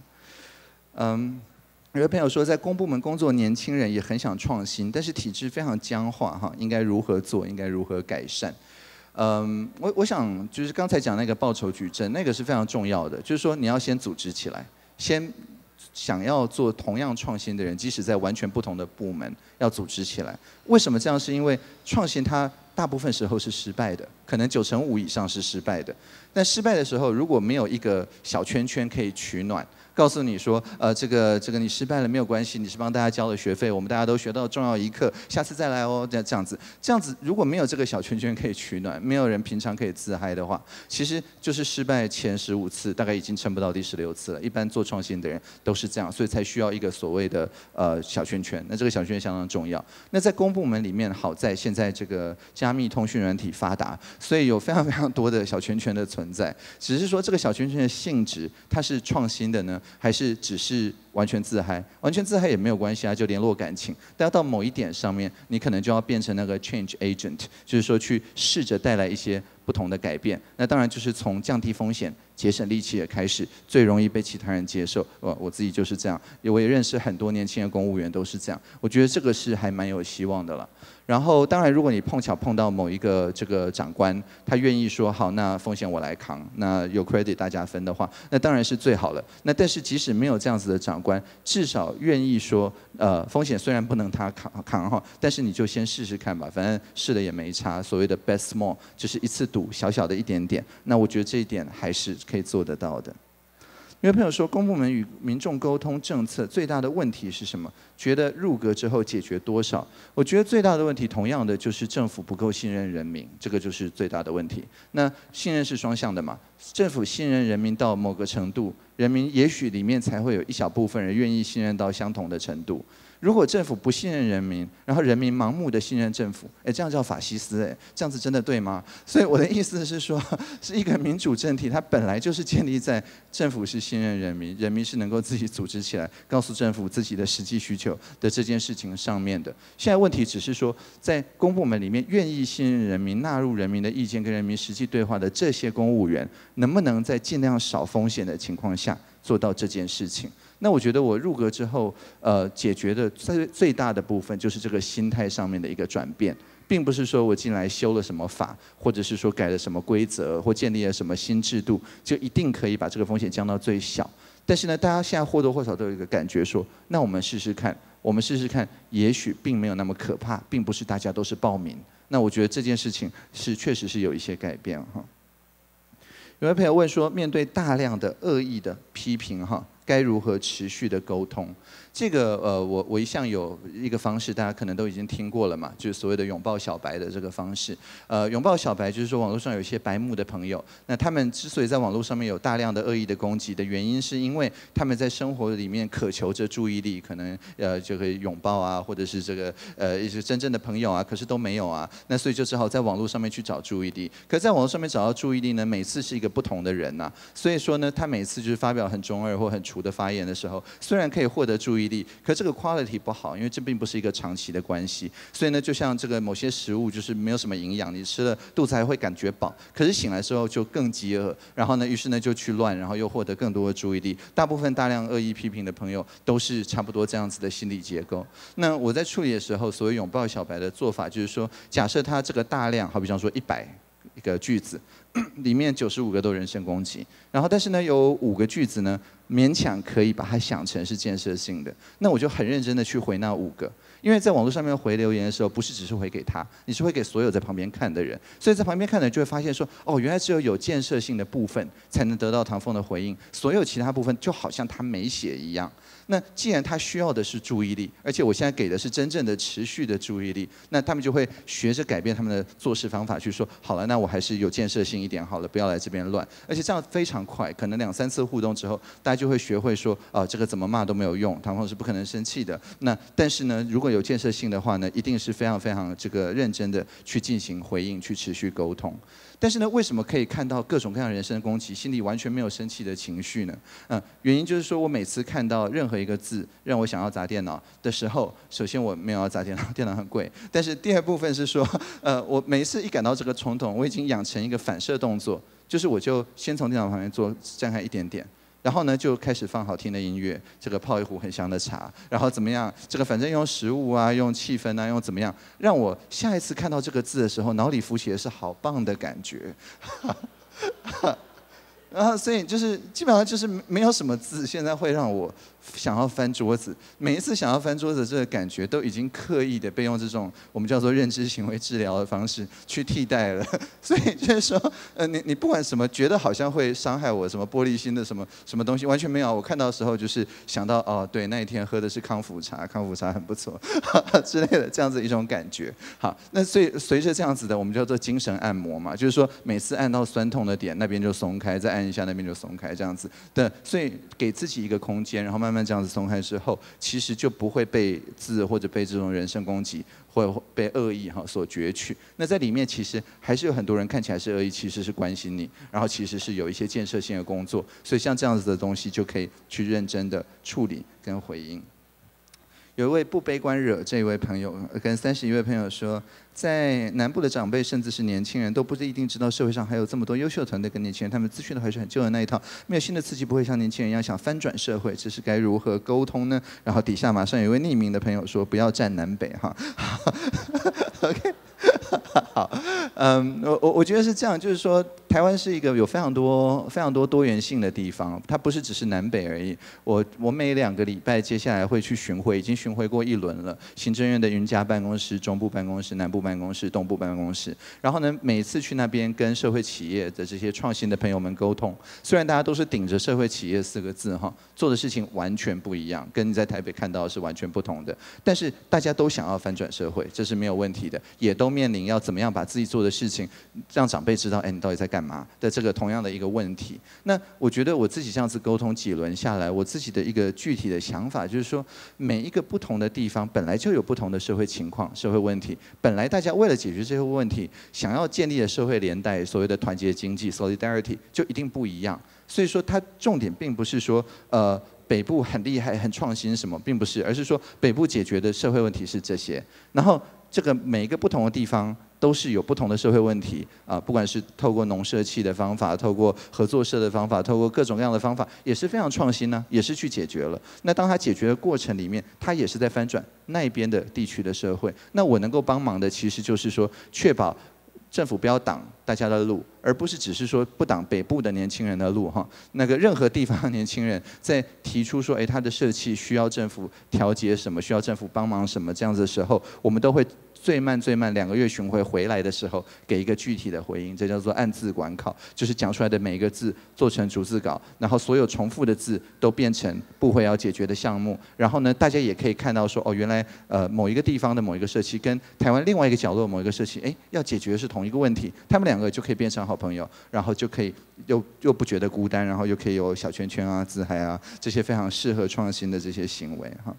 嗯。有的朋友说，在公部门工作，年轻人也很想创新，但是体制非常僵化，哈，应该如何做？应该如何改善？嗯，我我想就是刚才讲那个报酬矩阵，那个是非常重要的，就是说你要先组织起来，先想要做同样创新的人，即使在完全不同的部门，要组织起来。为什么这样？是因为创新它大部分时候是失败的，可能九成五以上是失败的。但失败的时候，如果没有一个小圈圈可以取暖。告诉你说，呃，这个这个你失败了没有关系，你是帮大家交了学费，我们大家都学到重要一课，下次再来哦，这样这样子，这样子如果没有这个小圈圈可以取暖，没有人平常可以自嗨的话，其实就是失败前十五次，大概已经撑不到第十六次了。一般做创新的人都是这样，所以才需要一个所谓的呃小圈圈。那这个小圈圈相当重要。那在公部门里面，好在现在这个加密通讯软体发达，所以有非常非常多的小圈圈的存在。只是说这个小圈圈的性质，它是创新的呢？还是只是完全自嗨？完全自嗨也没有关系啊，就联络感情。但要到某一点上面，你可能就要变成那个 change agent，就是说去试着带来一些不同的改变。那当然就是从降低风险、节省力气也开始，最容易被其他人接受。我我自己就是这样，我也认识很多年轻的公务员都是这样。我觉得这个是还蛮有希望的了。然后，当然，如果你碰巧碰到某一个这个长官，他愿意说好，那风险我来扛，那有 credit 大家分的话，那当然是最好了。那但是即使没有这样子的长官，至少愿意说，呃，风险虽然不能他扛扛哈，但是你就先试试看吧，反正试了也没差。所谓的 best small 就是一次赌，小小的一点点。那我觉得这一点还是可以做得到的。有朋友说，公部门与民众沟通政策最大的问题是什么？觉得入阁之后解决多少？我觉得最大的问题，同样的就是政府不够信任人民，这个就是最大的问题。那信任是双向的嘛？政府信任人民到某个程度，人民也许里面才会有一小部分人愿意信任到相同的程度。如果政府不信任人民，然后人民盲目的信任政府，哎，这样叫法西斯，哎，这样子真的对吗？所以我的意思是说，是一个民主政体，它本来就是建立在政府是信任人民，人民是能够自己组织起来，告诉政府自己的实际需求的这件事情上面的。现在问题只是说，在公部门里面愿意信任人民、纳入人民的意见跟人民实际对话的这些公务员，能不能在尽量少风险的情况下做到这件事情？那我觉得我入阁之后，呃，解决的最最大的部分就是这个心态上面的一个转变，并不是说我进来修了什么法，或者是说改了什么规则，或建立了什么新制度，就一定可以把这个风险降到最小。但是呢，大家现在或多或少都有一个感觉说，那我们试试看，我们试试看，也许并没有那么可怕，并不是大家都是暴民。那我觉得这件事情是确实是有一些改变哈。有位朋友问说，面对大量的恶意的批评哈。该如何持续的沟通？这个呃，我我一向有一个方式，大家可能都已经听过了嘛，就是所谓的拥抱小白的这个方式。呃，拥抱小白就是说，网络上有一些白目的朋友，那他们之所以在网络上面有大量的恶意的攻击的原因，是因为他们在生活里面渴求着注意力，可能呃就可以拥抱啊，或者是这个呃一些真正的朋友啊，可是都没有啊，那所以就只好在网络上面去找注意力。可在网络上面找到注意力呢，每次是一个不同的人呐，所以说呢，他每次就是发表很中二或很我。的发言的时候，虽然可以获得注意力，可这个 quality 不好，因为这并不是一个长期的关系。所以呢，就像这个某些食物就是没有什么营养，你吃了肚子还会感觉饱，可是醒来之后就更饥饿，然后呢，于是呢就去乱，然后又获得更多的注意力。大部分大量恶意批评的朋友都是差不多这样子的心理结构。那我在处理的时候，所谓拥抱小白的做法就是说，假设他这个大量，好比方说一百一个句子。里面九十五个都人身攻击，然后但是呢，有五个句子呢，勉强可以把它想成是建设性的，那我就很认真的去回那五个，因为在网络上面回留言的时候，不是只是回给他，你是会给所有在旁边看的人，所以在旁边看的人就会发现说，哦，原来只有有建设性的部分才能得到唐凤的回应，所有其他部分就好像他没写一样。那既然他需要的是注意力，而且我现在给的是真正的持续的注意力，那他们就会学着改变他们的做事方法，去说好了，那我还是有建设性一点好了，不要来这边乱。而且这样非常快，可能两三次互动之后，大家就会学会说，啊，这个怎么骂都没有用，唐凤是不可能生气的。那但是呢，如果有建设性的话呢，一定是非常非常这个认真的去进行回应，去持续沟通。但是呢，为什么可以看到各种各样人身攻击，心里完全没有生气的情绪呢？嗯，原因就是说我每次看到任何一个字让我想要砸电脑的时候，首先我没有要砸电脑，电脑很贵。但是第二部分是说，呃，我每一次一感到这个冲动，我已经养成一个反射动作，就是我就先从电脑旁边坐站开一点点。然后呢，就开始放好听的音乐，这个泡一壶很香的茶，然后怎么样？这个反正用食物啊，用气氛啊，用怎么样，让我下一次看到这个字的时候，脑里浮起的是好棒的感觉。然 后，所以就是基本上就是没有什么字现在会让我。想要翻桌子，每一次想要翻桌子，这个感觉都已经刻意的被用这种我们叫做认知行为治疗的方式去替代了。所以就是说，呃，你你不管什么，觉得好像会伤害我，什么玻璃心的什么什么东西，完全没有。我看到的时候就是想到，哦，对，那一天喝的是康复茶，康复茶很不错 之类的这样子一种感觉。好，那所以随着这样子的，我们叫做精神按摩嘛，就是说每次按到酸痛的点，那边就松开，再按一下那边就松开，这样子的。所以给自己一个空间，然后慢慢。那这样子松开之后，其实就不会被字或者被这种人身攻击，或被恶意哈所攫取。那在里面其实还是有很多人看起来是恶意，其实是关心你，然后其实是有一些建设性的工作。所以像这样子的东西，就可以去认真的处理跟回应。有一位不悲观惹这一位朋友跟三十一位朋友说。在南部的长辈，甚至是年轻人，都不是一定知道社会上还有这么多优秀团队跟年轻人，他们资讯的还是很旧的那一套，没有新的刺激，不会像年轻人一样想翻转社会，只是该如何沟通呢？然后底下马上有一位匿名的朋友说，不要站南北哈。OK。好，嗯，我我我觉得是这样，就是说，台湾是一个有非常多非常多多元性的地方，它不是只是南北而已。我我每两个礼拜接下来会去巡回，已经巡回过一轮了。行政院的云家办公室、中部办公室、南部办公室、东部办公室，然后呢，每次去那边跟社会企业的这些创新的朋友们沟通，虽然大家都是顶着社会企业四个字哈，做的事情完全不一样，跟你在台北看到的是完全不同的，但是大家都想要翻转社会，这是没有问题的，也都面临你要怎么样。把自己做的事情让长辈知道，哎，你到底在干嘛的这个同样的一个问题。那我觉得我自己这样子沟通几轮下来，我自己的一个具体的想法就是说，每一个不同的地方本来就有不同的社会情况、社会问题。本来大家为了解决这些问题，想要建立的社会连带，所谓的团结经济 （solidarity） 就一定不一样。所以说，它重点并不是说，呃，北部很厉害、很创新什么，并不是，而是说北部解决的社会问题是这些。然后这个每一个不同的地方。都是有不同的社会问题啊，不管是透过农社器的方法，透过合作社的方法，透过各种各样的方法，也是非常创新呢，也是去解决了。那当他解决的过程里面，他也是在翻转那边的地区的社会。那我能够帮忙的，其实就是说，确保政府不要挡大家的路，而不是只是说不挡北部的年轻人的路哈。那个任何地方的年轻人在提出说，哎，他的社气需要政府调节什么，需要政府帮忙什么这样子的时候，我们都会。最慢最慢两个月巡回回来的时候，给一个具体的回应，这叫做按字管考，就是讲出来的每一个字做成逐字稿，然后所有重复的字都变成部会要解决的项目。然后呢，大家也可以看到说，哦，原来呃某一个地方的某一个社区跟台湾另外一个角落某一个社区，哎，要解决是同一个问题，他们两个就可以变成好朋友，然后就可以又又不觉得孤单，然后又可以有小圈圈啊、自嗨啊这些非常适合创新的这些行为哈。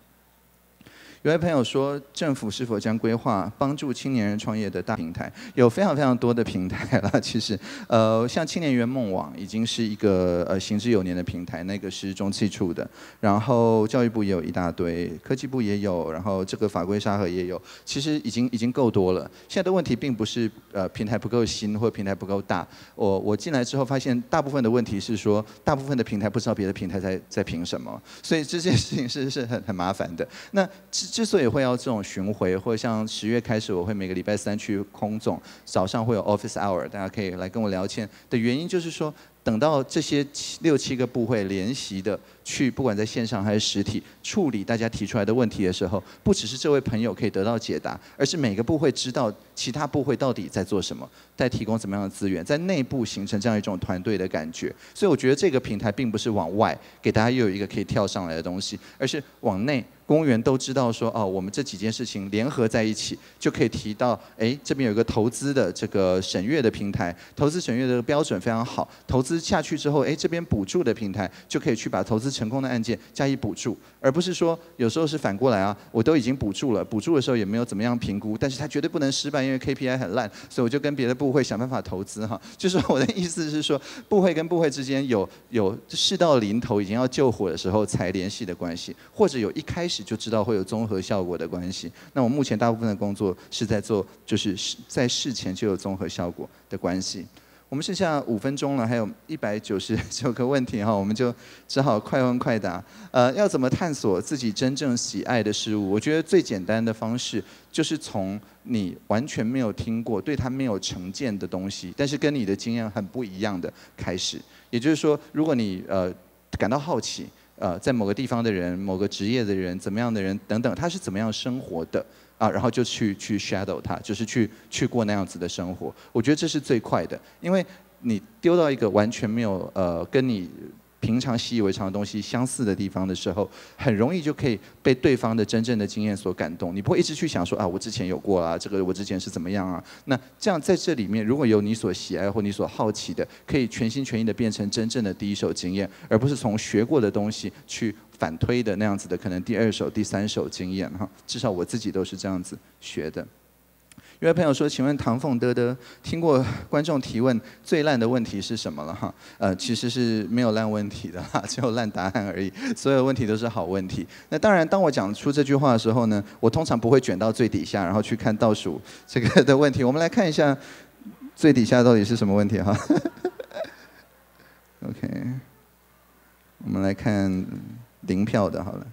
有位朋友说，政府是否将规划帮助青年人创业的大平台？有非常非常多的平台了。其实，呃，像青年圆梦网已经是一个呃行之有年的平台，那个是中汽处的。然后教育部也有一大堆，科技部也有，然后这个法规沙盒也有。其实已经已经够多了。现在的问题并不是呃平台不够新或平台不够大。我我进来之后发现，大部分的问题是说，大部分的平台不知道别的平台在在凭什么。所以这件事情是是很很麻烦的。那之所以会要这种巡回，或者像十月开始，我会每个礼拜三去空总，早上会有 office hour，大家可以来跟我聊天。的原因就是说。等到这些六七个部会联席的去，不管在线上还是实体处理大家提出来的问题的时候，不只是这位朋友可以得到解答，而是每个部会知道其他部会到底在做什么，在提供怎么样的资源，在内部形成这样一种团队的感觉。所以我觉得这个平台并不是往外给大家又有一个可以跳上来的东西，而是往内。公务员都知道说，哦，我们这几件事情联合在一起，就可以提到，哎，这边有一个投资的这个审阅的平台，投资审阅的标准非常好，投资下去之后，哎，这边补助的平台就可以去把投资成功的案件加以补助，而不是说有时候是反过来啊，我都已经补助了，补助的时候也没有怎么样评估，但是它绝对不能失败，因为 KPI 很烂，所以我就跟别的部会想办法投资哈，就是我的意思是说，部会跟部会之间有有事到临头已经要救火的时候才联系的关系，或者有一开始。就知道会有综合效果的关系。那我目前大部分的工作是在做，就是在事前就有综合效果的关系。我们剩下五分钟了，还有一百九十九个问题哈，我们就只好快问快答。呃，要怎么探索自己真正喜爱的事物？我觉得最简单的方式就是从你完全没有听过、对他没有成见的东西，但是跟你的经验很不一样的开始。也就是说，如果你呃感到好奇。呃，在某个地方的人，某个职业的人，怎么样的人等等，他是怎么样生活的啊？然后就去去 shadow 他，就是去去过那样子的生活。我觉得这是最快的，因为你丢到一个完全没有呃跟你。平常习以为常的东西相似的地方的时候，很容易就可以被对方的真正的经验所感动。你不会一直去想说啊，我之前有过啊，这个我之前是怎么样啊？那这样在这里面，如果有你所喜爱或你所好奇的，可以全心全意的变成真正的第一手经验，而不是从学过的东西去反推的那样子的可能第二手、第三手经验哈。至少我自己都是这样子学的。有位朋友说：“请问唐凤德德，听过观众提问最烂的问题是什么了哈？呃，其实是没有烂问题的哈，只有烂答案而已。所有问题都是好问题。那当然，当我讲出这句话的时候呢，我通常不会卷到最底下，然后去看倒数这个的问题。我们来看一下最底下到底是什么问题哈。OK，我们来看零票的，好了，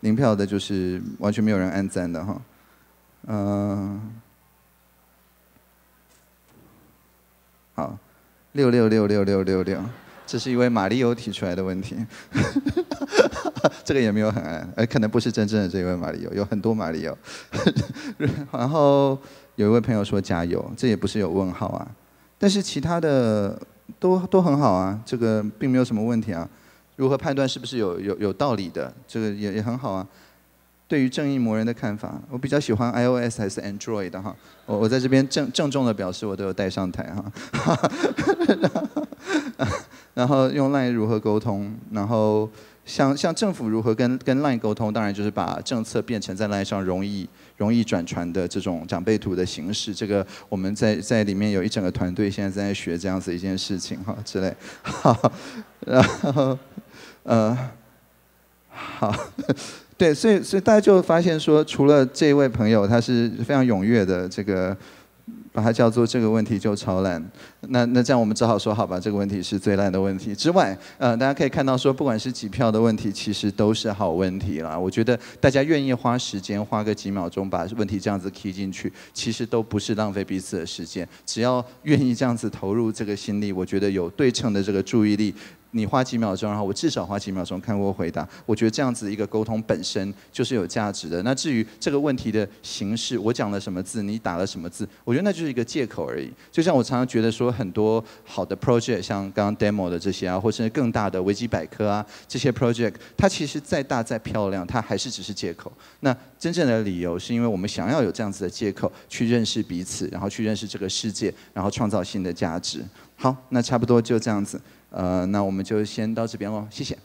零票的就是完全没有人按赞的哈。嗯。”好，六六六六六六六，这是一位马里欧提出来的问题，这个也没有很爱，可能不是真正的这位马里欧，有很多马里欧。然后有一位朋友说加油，这也不是有问号啊，但是其他的都都很好啊，这个并没有什么问题啊。如何判断是不是有有有道理的，这个也也很好啊。对于正义魔人的看法，我比较喜欢 iOS 还是 Android 的哈？我我在这边郑郑重的表示，我都有带上台哈。然后用 Line 如何沟通？然后像像政府如何跟跟 Line 沟通？当然就是把政策变成在 Line 上容易容易转传的这种长辈图的形式。这个我们在在里面有一整个团队现在在学这样子一件事情哈之类。好，然后呃好。对，所以所以大家就发现说，除了这位朋友他是非常踊跃的，这个把它叫做这个问题就超烂，那那这样我们只好说好吧，这个问题是最烂的问题之外，呃，大家可以看到说，不管是几票的问题，其实都是好问题啦。我觉得大家愿意花时间花个几秒钟把问题这样子 key 进去，其实都不是浪费彼此的时间。只要愿意这样子投入这个心力，我觉得有对称的这个注意力。你花几秒钟，然后我至少花几秒钟看过回答。我觉得这样子一个沟通本身就是有价值的。那至于这个问题的形式，我讲了什么字，你打了什么字，我觉得那就是一个借口而已。就像我常常觉得说，很多好的 project，像刚刚 demo 的这些啊，或者是更大的维基百科啊，这些 project，它其实再大再漂亮，它还是只是借口。那真正的理由是因为我们想要有这样子的借口去认识彼此，然后去认识这个世界，然后创造新的价值。好，那差不多就这样子。呃，那我们就先到这边喽，谢谢。